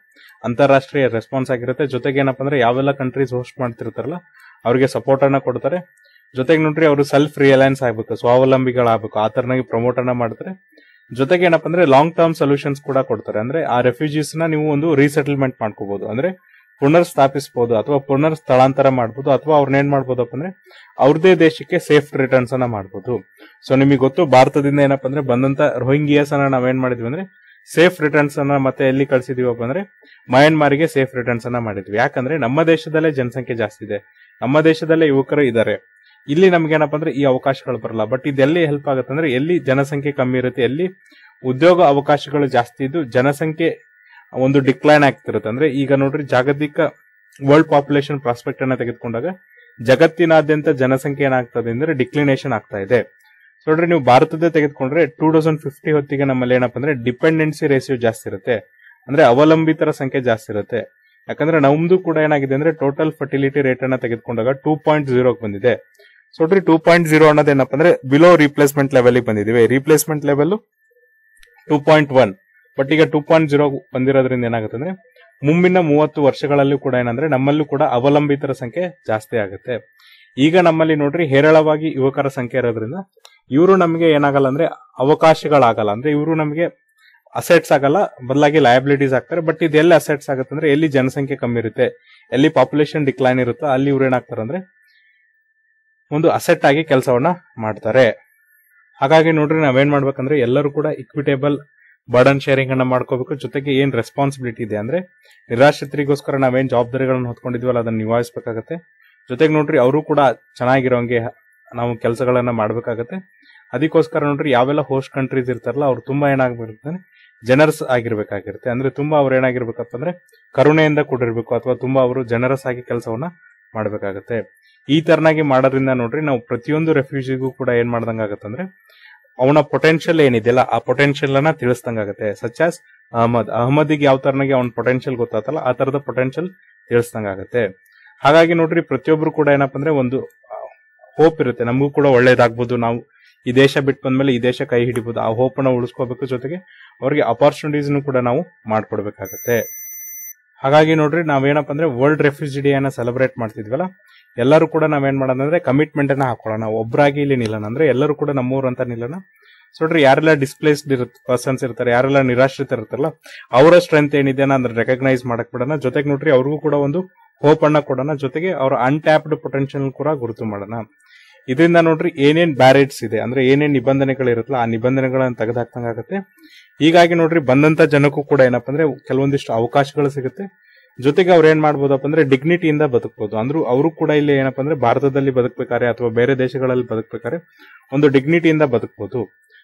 ಅಂತಾರಾಷ್ಟ್ರೀಯ ರೆಸ್ಪಾನ್ಸ್ ಆಗಿರುತ್ತೆ. ಜೊತೆಗೆ ಏನಪ್ಪ ಅಂದ್ರೆ ಯಾವೆಲ್ಲ ಕಂಟ್ರೀಸ್ ಹೋಸ್ಟ್ ಮಾಡ್ತಿರ್ತಾರಲ್ಲ, ಅವ್ರಿಗೆ ಸಪೋರ್ಟ್ ಅನ್ನ ಕೊಡ್ತಾರೆ. ಜೊತೆಗೆ ನೋಡ್ರಿ ಅವರು ಸೆಲ್ಫ್ ರಿಯಲೈನ್ಸ್ ಆಗ್ಬೇಕು, ಸ್ವಾವಲಂಬಿಗಳಾಗಬೇಕು, ಆ ತರನಾಗಿ ಪ್ರಮೋಟ್ ಅನ್ನ ಮಾಡ್ತಾರೆ ಜೊತೆಗೆ ಏನಪ್ಪ ಅಂದ್ರೆ ಲಾಂಗ್ ಟರ್ಮ್ ಸೊಲ್ಯೂಷನ್ಸ್ ಕೂಡ ಕೊಡ್ತಾರೆ. ಅಂದ್ರೆ ಆ ರೆಫ್ಯೂಜೀಸ್ನ ನೀವು ಒಂದು ರೀಸೆಟಲ್ಮೆಂಟ್ ಮಾಡ್ಕೋಬಹುದು ಅಂದ್ರೆ ಪುನರ್ ಸ್ಥಾಪಿಸಬಹುದು ಅಥವಾ ಪುನರ್ ಸ್ಥಳಾಂತರ ಮಾಡಬಹುದು ಅಥವಾ ಅವ್ರನ್ನ ಏನ್ ಮಾಡ್ಬೋದಪ್ಪ ಅಂದ್ರೆ ಅವ್ರದೇ ದೇಶಕ್ಕೆ ಸೇಫ್ ರಿಟರ್ನ್ಸ್ ಅನ್ನ ಮಾಡಬಹುದು ಸೊ ನಿಮಗೆ ಗೊತ್ತು, ಭಾರತದಿಂದ ಏನಪ್ಪ ಅಂದ್ರೆ ಬಂದಂತ ರೋಹಿಂಗಿಯಾಸ್ ಅನ್ನ ನಾವೇನ್ ಮಾಡಿದ್ವಿ ಅಂದ್ರೆ ಸೇಫ್ ರಿಟರ್ನ್ಸ್ ಅನ್ನ ಮತ್ತೆ ಎಲ್ಲಿ ಕಳ್ಸಿದೀವಪ್ಪ ಅಂದ್ರೆ ಮಯನ್ಮಾರಿಗೆ ಸೇಫ್ ರಿಟರ್ನ್ಸ್ ಅನ್ನ ಮಾಡಿದ್ವಿ. ಯಾಕಂದ್ರೆ ನಮ್ಮ ದೇಶದಲ್ಲೇ ಜನಸಂಖ್ಯೆ ಜಾಸ್ತಿ ಇದೆ. ನಮ್ಮ ದೇಶದಲ್ಲೇ ಯುವಕರು ಇದ್ದಾರೆ. ಇಲ್ಲಿ ನಮ್ಗೆ ಏನಪ್ಪ ಅಂದ್ರೆ ಈ ಅವಕಾಶಗಳು ಬರಲ್ಲ. ಬಟ್ ಇದೆಲ್ಲಿ ಹೆಲ್ಪ್ ಆಗುತ್ತೆ ಅಂದ್ರೆ ಎಲ್ಲಿ ಜನಸಂಖ್ಯೆ ಕಮ್ಮಿ ಇರುತ್ತೆ, ಎಲ್ಲಿ ಉದ್ಯೋಗ ಅವಕಾಶಗಳು ಜಾಸ್ತಿ ಇದ್ದು ಜನಸಂಖ್ಯೆ ಒಂದು ಡಿಕ್ಲೈನ್ ಆಗ್ತಿರುತ್ತೆ. ಅಂದ್ರೆ ಈಗ ನೋಡ್ರಿ ಜಾಗತಿಕ ವರ್ಲ್ಡ್ ಪಾಪ್ಯುಲೇಷನ್ ಪ್ರಾಸ್ಪೆಕ್ಟ್ ಅನ್ನ ತೆಗೆದುಕೊಂಡಾಗ ಜಗತ್ತಿನಾದ್ಯಂತ ಜನಸಂಖ್ಯೆ ಏನಾಗ್ತದೆ ಅಂದ್ರೆ ಡಿಕ್ಲಿನೇಷನ್ ಆಗ್ತಾ ಇದೆ. ನೋಡ್ರಿ ನೀವು ಭಾರತದ ತೆಗೆದುಕೊಂಡ್ರೆ ಟೂ ತೌಸಂಡ್ ಫಿಫ್ಟಿ ಹೊತ್ತಿಗೆ ನಮ್ಮಲ್ಲಿ ಏನಪ್ಪಾ ಅಂದ್ರೆ ಡಿಪೆಂಡೆನ್ಸಿ ರೇಷಿಯೋ ಜಾಸ್ತಿ ಇರುತ್ತೆ. ಅಂದ್ರೆ ಅವಲಂಬಿತರ ಸಂಖ್ಯೆ ಜಾಸ್ತಿ ಇರುತ್ತೆ. ಯಾಕಂದ್ರೆ ನಮ್ದು ಕೂಡ ಏನಾಗಿದೆ ಅಂದ್ರೆ ಟೋಟಲ್ ಫರ್ಟಿಲಿಟಿ ರೇಟ್ ಅನ್ನ ತೆಗೆದುಕೊಂಡಾಗ ಟೂ ಪಾಯಿಂಟ್ ಜೀರೋ ಬಂದಿದೆ. ನೋಡ್ರಿ ಟೂ ಪಾಯಿಂಟ್ ಜೀರೋ ಅನ್ನೋದು ಏನಪ್ಪ ಅಂದ್ರೆ ಬಿಲೋ ರಿಪ್ಲೇಸ್ಮೆಂಟ್ ಲೆವೆಲ್ ಬಂದಿದ್ದೀವಿ replacement level two point one but ಈಗ ಟೂ ಪಾಯಿಂಟ್ ಜೀರೋ ಬಂದಿರೋದ್ರಿಂದ ಏನಾಗುತ್ತೆ ಅಂದ್ರೆ ಮುಂದಿನ ಮೂವತ್ತು ವರ್ಷಗಳಲ್ಲೂ ಕೂಡ ಏನಂದ್ರೆ ನಮ್ಮಲ್ಲೂ ಕೂಡ ಅವಲಂಬಿತರ ಸಂಖ್ಯೆ ಜಾಸ್ತಿ ಆಗುತ್ತೆ. ಈಗ ನಮ್ಮಲ್ಲಿ ನೋಡ್ರಿ ಹೇರಳವಾಗಿ ಯುವಕರ ಸಂಖ್ಯೆ ಇರೋದ್ರಿಂದ ಇವರು ನಮಗೆ ಏನಾಗಲ್ಲ ಅಂದ್ರೆ ಅವಕಾಶಗಳಾಗಲ್ಲ. ಅಂದ್ರೆ ಇವರು ನಮಗೆ ಅಸೆಟ್ಸ್ ಆಗಲ್ಲ, ಬದಲಾಗಿ ಲಯಬಿಲಿಟೀಸ್ ಆಗ್ತಾರೆ. ಬಟ್ ಇದೆಲ್ಲ ಅಸೆಟ್ಸ್ ಆಗುತ್ತೆ ಅಂದ್ರೆ ಎಲ್ಲಿ ಜನಸಂಖ್ಯೆ ಕಮ್ಮಿ ಇರುತ್ತೆ, ಎಲ್ಲಿ ಪಾಪ್ಯುಲೇಷನ್ ಡಿಕ್ಲೈನ್ ಇರುತ್ತೋ ಅಲ್ಲಿ ಇವ್ರು ಏನಾಗ್ತಾರೆ ಅಂದ್ರೆ ಒಂದು ಅಸೆಟ್ ಆಗಿ ಕೆಲಸವನ್ನ ಮಾಡ್ತಾರೆ. ಹಾಗಾಗಿ ನೋಡ್ರಿ ನಾವೇನ್ ಮಾಡ್ಬೇಕಂದ್ರೆ ಎಲ್ಲರೂ ಕೂಡ ಇಕ್ವಿಟೇಬಲ್ ಬರ್ಡನ್ ಶೇರಿಂಗ್ ಅನ್ನ ಮಾಡ್ಕೋಬೇಕು. ಜೊತೆಗೆ ಏನ್ ರೆಸ್ಪಾನ್ಸಿಬಿಲಿಟಿ ಇದೆ ಅಂದ್ರೆ ನಿರಾಶ್ರಿತರಿಗೋಸ್ಕರ ನಾವೇನ್ ಜವಾಬ್ದಾರಿಗಳನ್ನ ಹೊತ್ಕೊಂಡಿದ್ವಲ್ಲ ಅದನ್ನ ನಿಭಾಯಿಸಬೇಕಾಗತ್ತೆ. ಜೊತೆಗೆ ನೋಡ್ರಿ ಅವರು ಕೂಡ ಚೆನ್ನಾಗಿರೋಂಗೆ ನಾವು ಕೆಲಸಗಳನ್ನ ಮಾಡ್ಬೇಕಾಗತ್ತೆ. ಅದಕ್ಕೋಸ್ಕರ ನೋಡ್ರಿ ಯಾವೆಲ್ಲ ಹೋಸ್ಟ್ ಕಂಟ್ರೀಸ್ ಇರ್ತಾರಲ್ಲ ಅವ್ರು ತುಂಬಾ ಏನಾಗ್ಬಿರುತ್ತೆ ಜನರಸ್ ಆಗಿರ್ಬೇಕಾಗಿರುತ್ತೆ. ಅಂದ್ರೆ ತುಂಬಾ ಅವ್ರು ಅಂದ್ರೆ ಕರುಣೆಯಿಂದ ಕೂಡಿರ್ಬೇಕು ಅಥವಾ ತುಂಬಾ ಅವರು ಜನರಸ್ ಆಗಿ ಕೆಲಸವನ್ನ ಮಾಡ್ಬೇಕಾಗತ್ತೆ. ಈ ತರನಾಗಿ ಮಾಡೋದ್ರಿಂದ ನೋಡ್ರಿ, ನಾವು ಪ್ರತಿಯೊಂದು ರೆಫ್ಯೂಜಿಗೂ ಕೂಡ ಏನ್ ಮಾಡ್ದಂಗಾಗತ್ತೆ ಅಂದ್ರೆ, ಅವನ ಪೊಟೆನ್ಶಿಯಲ್ ಏನಿದೆಯಲ್ಲ ಆ ಪೊಟೆನ್ಶಿಯಲ್ ಅನ್ನ ತಿಳಿಸ್ದಂಗಾಗತ್ತೆ ಸಚ್ ಆಸ್ ಅಹಮದ್. ಅಹಮದಿಗೆ ಯಾವ ತರನಾಗಿ ಅವನ ಪೊಟೆನ್ಶಿಯಲ್ ಗೊತ್ತಾತಲ್ಲ, ಆ ತರದ ಪೊಟೆನ್ಶಿಯಲ್ ತಿಳಿಸ್ದಂಗಾಗತ್ತೆ ಹಾಗಾಗಿ ನೋಡ್ರಿ, ಪ್ರತಿಯೊಬ್ರು ಕೂಡ ಏನಪ್ಪ ಅಂದ್ರೆ ಒಂದು ಹೋಪ್ ಇರುತ್ತೆ. ನಮಗೂ ಕೂಡ ಒಳ್ಳೇದಾಗ್ಬೋದು. ನಾವು ಈ ದೇಶ ಬಿಟ್ಟು ಬಂದ್ಮೇಲೆ ಈ ದೇಶ ಕೈ ಹಿಡಿಬಹುದು ಆ ಹೋಪ್ ಅನ್ನ ಉಳಿಸ್ಕೋಬೇಕು ಜೊತೆಗೆ ಅವ್ರಿಗೆ ಅಪರ್ಚುನಿಟೀಸ್ ಕೂಡ ನಾವು ಮಾಡ್ಕೊಡ್ಬೇಕಾಗತ್ತೆ. ಹಾಗಾಗಿ ನೋಡ್ರಿ, ನಾವೇನಪ್ಪ ಅಂದ್ರೆ ವರ್ಲ್ಡ್ ರೆಫ್ಯೂಜಿ ಡೇ ಅನ್ನ ಸೆಲೆಬ್ರೇಟ್ ಮಾಡ್ತಿದ್ವಲ್ಲ ಎಲ್ಲರೂ ಕೂಡ ನಾವೇನ್ ಮಾಡೋದಂದ್ರೆ ಕಮಿಟ್ಮೆಂಟ್ ಅನ್ನ ಹಾಕೊಳ್ಳೋಣ. ಒಬ್ರಾಗಿ ಇಲ್ಲಿ ನಿಲ್ಲೋಣ. ಅಂದ್ರೆ ಎಲ್ಲರೂ ಕೂಡ ನಮ್ಮೂರು ಅಂತ ನಿಲ್ಲೋಣ. ನೋಡ್ರಿ, ಯಾರೆಲ್ಲ ಡಿಸ್ಪ್ಲೇಸ್ಡ್ ಇರುತ್ತೆ ಪರ್ಸನ್ಸ್ ಇರ್ತಾರೆ, ಯಾರೆಲ್ಲ ನಿರಾಶ್ರಿತ ಇರ್ತಾರಲ್ಲ, ಅವರ ಸ್ಟ್ರೆಂತ್ ಏನಿದೆ ಅಂದ್ರೆ ರೆಕಗ್ನೈಸ್ ಮಾಡಕ್ ಬಿಡೋಣ. ಜೊತೆಗೆ ನೋಡ್ರಿ, ಅವ್ರಿಗೂ ಕೂಡ ಒಂದು ಹೋಪ್ ಅನ್ನ ಕೊಡೋಣ. ಜೊತೆಗೆ ಅವ್ರ ಅನ್ಟ್ಯಾಪ್ಡ್ ಪೊಟೆನ್ಷಿಯಲ್ ಕೂಡ ಗುರುತು ಮಾಡೋಣ. ಇದರಿಂದ ನೋಡ್ರಿ, ಏನೇನ್ ಬ್ಯಾರೇಟ್ಸ್ ಇದೆ, ಅಂದ್ರೆ ಏನೇನ್ ನಿಬಂಧನೆಗಳು ಇರುತ್ತಲ್ಲ, ಆ ನಿಬಂಧನೆಗಳನ್ನ ತೆಗೆದಾಕ್ತಂಗಾಗತ್ತೆ ಹೀಗಾಗಿ ನೋಡ್ರಿ, ಬಂದಂತ ಜನಕ್ಕೂ ಕೂಡ ಏನಪ್ಪಾ ಅಂದ್ರೆ ಕೆಲವೊಂದಿಷ್ಟು ಅವಕಾಶಗಳು ಸಿಗುತ್ತೆ. ಜೊತೆಗೆ ಅವ್ರು ಏನ್ ಮಾಡ್ಬೋದಪ್ಪ ಅಂದ್ರೆ ಡಿಗ್ನಿಟಿಯಿಂದ ಬದುಕಬಹುದು ಅಂದ್ರೂ ಅವರು ಕೂಡ ಇಲ್ಲಿ ಏನಪ್ಪಾ ಅಂದ್ರೆ ಭಾರತದಲ್ಲಿ ಬದುಕಬೇಕಾರೆ ಅಥವಾ ಬೇರೆ ದೇಶಗಳಲ್ಲಿ ಬದುಕಬೇಕಾರೆ ಒಂದು ಡಿಗ್ನಿಟಿಯಿಂದ ಬದುಕಬಹುದು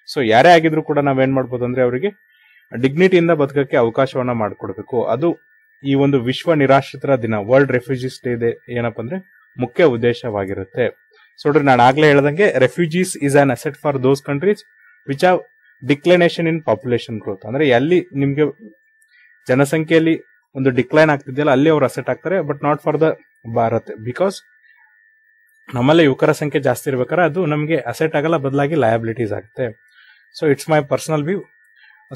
ಸೊ ಯಾರೇ ಆಗಿದ್ರು ಕೂಡ ನಾವೇನ್ ಮಾಡ್ಬೋದು ಅಂದ್ರೆ ಅವರಿಗೆ ಡಿಗ್ನಿಟಿಯಿಂದ ಬದುಕಕ್ಕೆ ಅವಕಾಶವನ್ನ ಮಾಡಿಕೊಡ್ಬೇಕು. ಅದು ಈ ಒಂದು ವಿಶ್ವ ನಿರಾಶ್ರಿತರ ದಿನ ವರ್ಲ್ಡ್ ರೆಫ್ಯೂಜಿಸ್ ಡೇ ಇದೆ ಏನಪ್ಪಾ ಅಂದ್ರೆ ಮುಖ್ಯ ಉದ್ದೇಶವಾಗಿರುತ್ತೆ. ಸೊ ನಾನು ಆಗ್ಲೇ ಹೇಳ್ದಂಗೆ refugees is an asset for those countries which have declination in population growth ಅಂದ್ರೆ ಎಲ್ಲಿ ನಿಮ್ಗೆ ಜನಸಂಖ್ಯೆಯಲ್ಲಿ ಒಂದು ಡಿಕ್ಲೈನ್ ಆಗ್ತಿದೆಯಲ್ಲ, ಅಲ್ಲಿ ಅವ್ರು ಅಸೆಟ್ ಆಗ್ತಾರೆ but not for the Bharat. Because ನಮ್ಮಲ್ಲಿ ಯುವಕರ ಸಂಖ್ಯೆ ಜಾಸ್ತಿ ಇರ್ಬೇಕಾದ್ರೆ ಅದು ನಮಗೆ ಅಸೆಟ್ ಆಗಲ್ಲ, ಬದಲಾಗಿ ಲಯಬಿಲಿಟೀಸ್ ಆಗುತ್ತೆ. So it's my personal view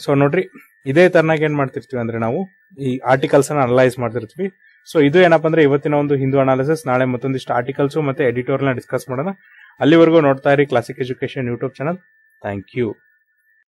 so ನೋಡ್ರಿ, ಇದೇ ತರನಾಗಿ ಏನ್ ಮಾಡ್ತಿರ್ತೀವಿ ಅಂದ್ರೆ ನಾವು ಈ ಆರ್ಟಿಕಲ್ಸ್ ಅನ್ನ ಅನಲೈಸ್ ಮಾಡ್ತಿರ್ತೀವಿ. ಸೊ ಇದು ಏನಪ್ಪಾ ಅಂದ್ರೆ ಇವತ್ತಿನ ಒಂದು ಹಿಂದೂ ಅನಾಲಿಸಿಸ್ ನಾಳೆ ಮತ್ತೊಂದಿಷ್ಟು ಆರ್ಟಿಕಲ್ಸ್ ಮತ್ತೆ ಎಡಿಟೋರಿಯಲ್ ಡಿಸ್ಕಸ್ ಮಾಡೋಣ. ಅಲ್ಲಿವರೆಗೂ ನೋಡ್ತಾ ಇರಿ classic education YouTube channel thank you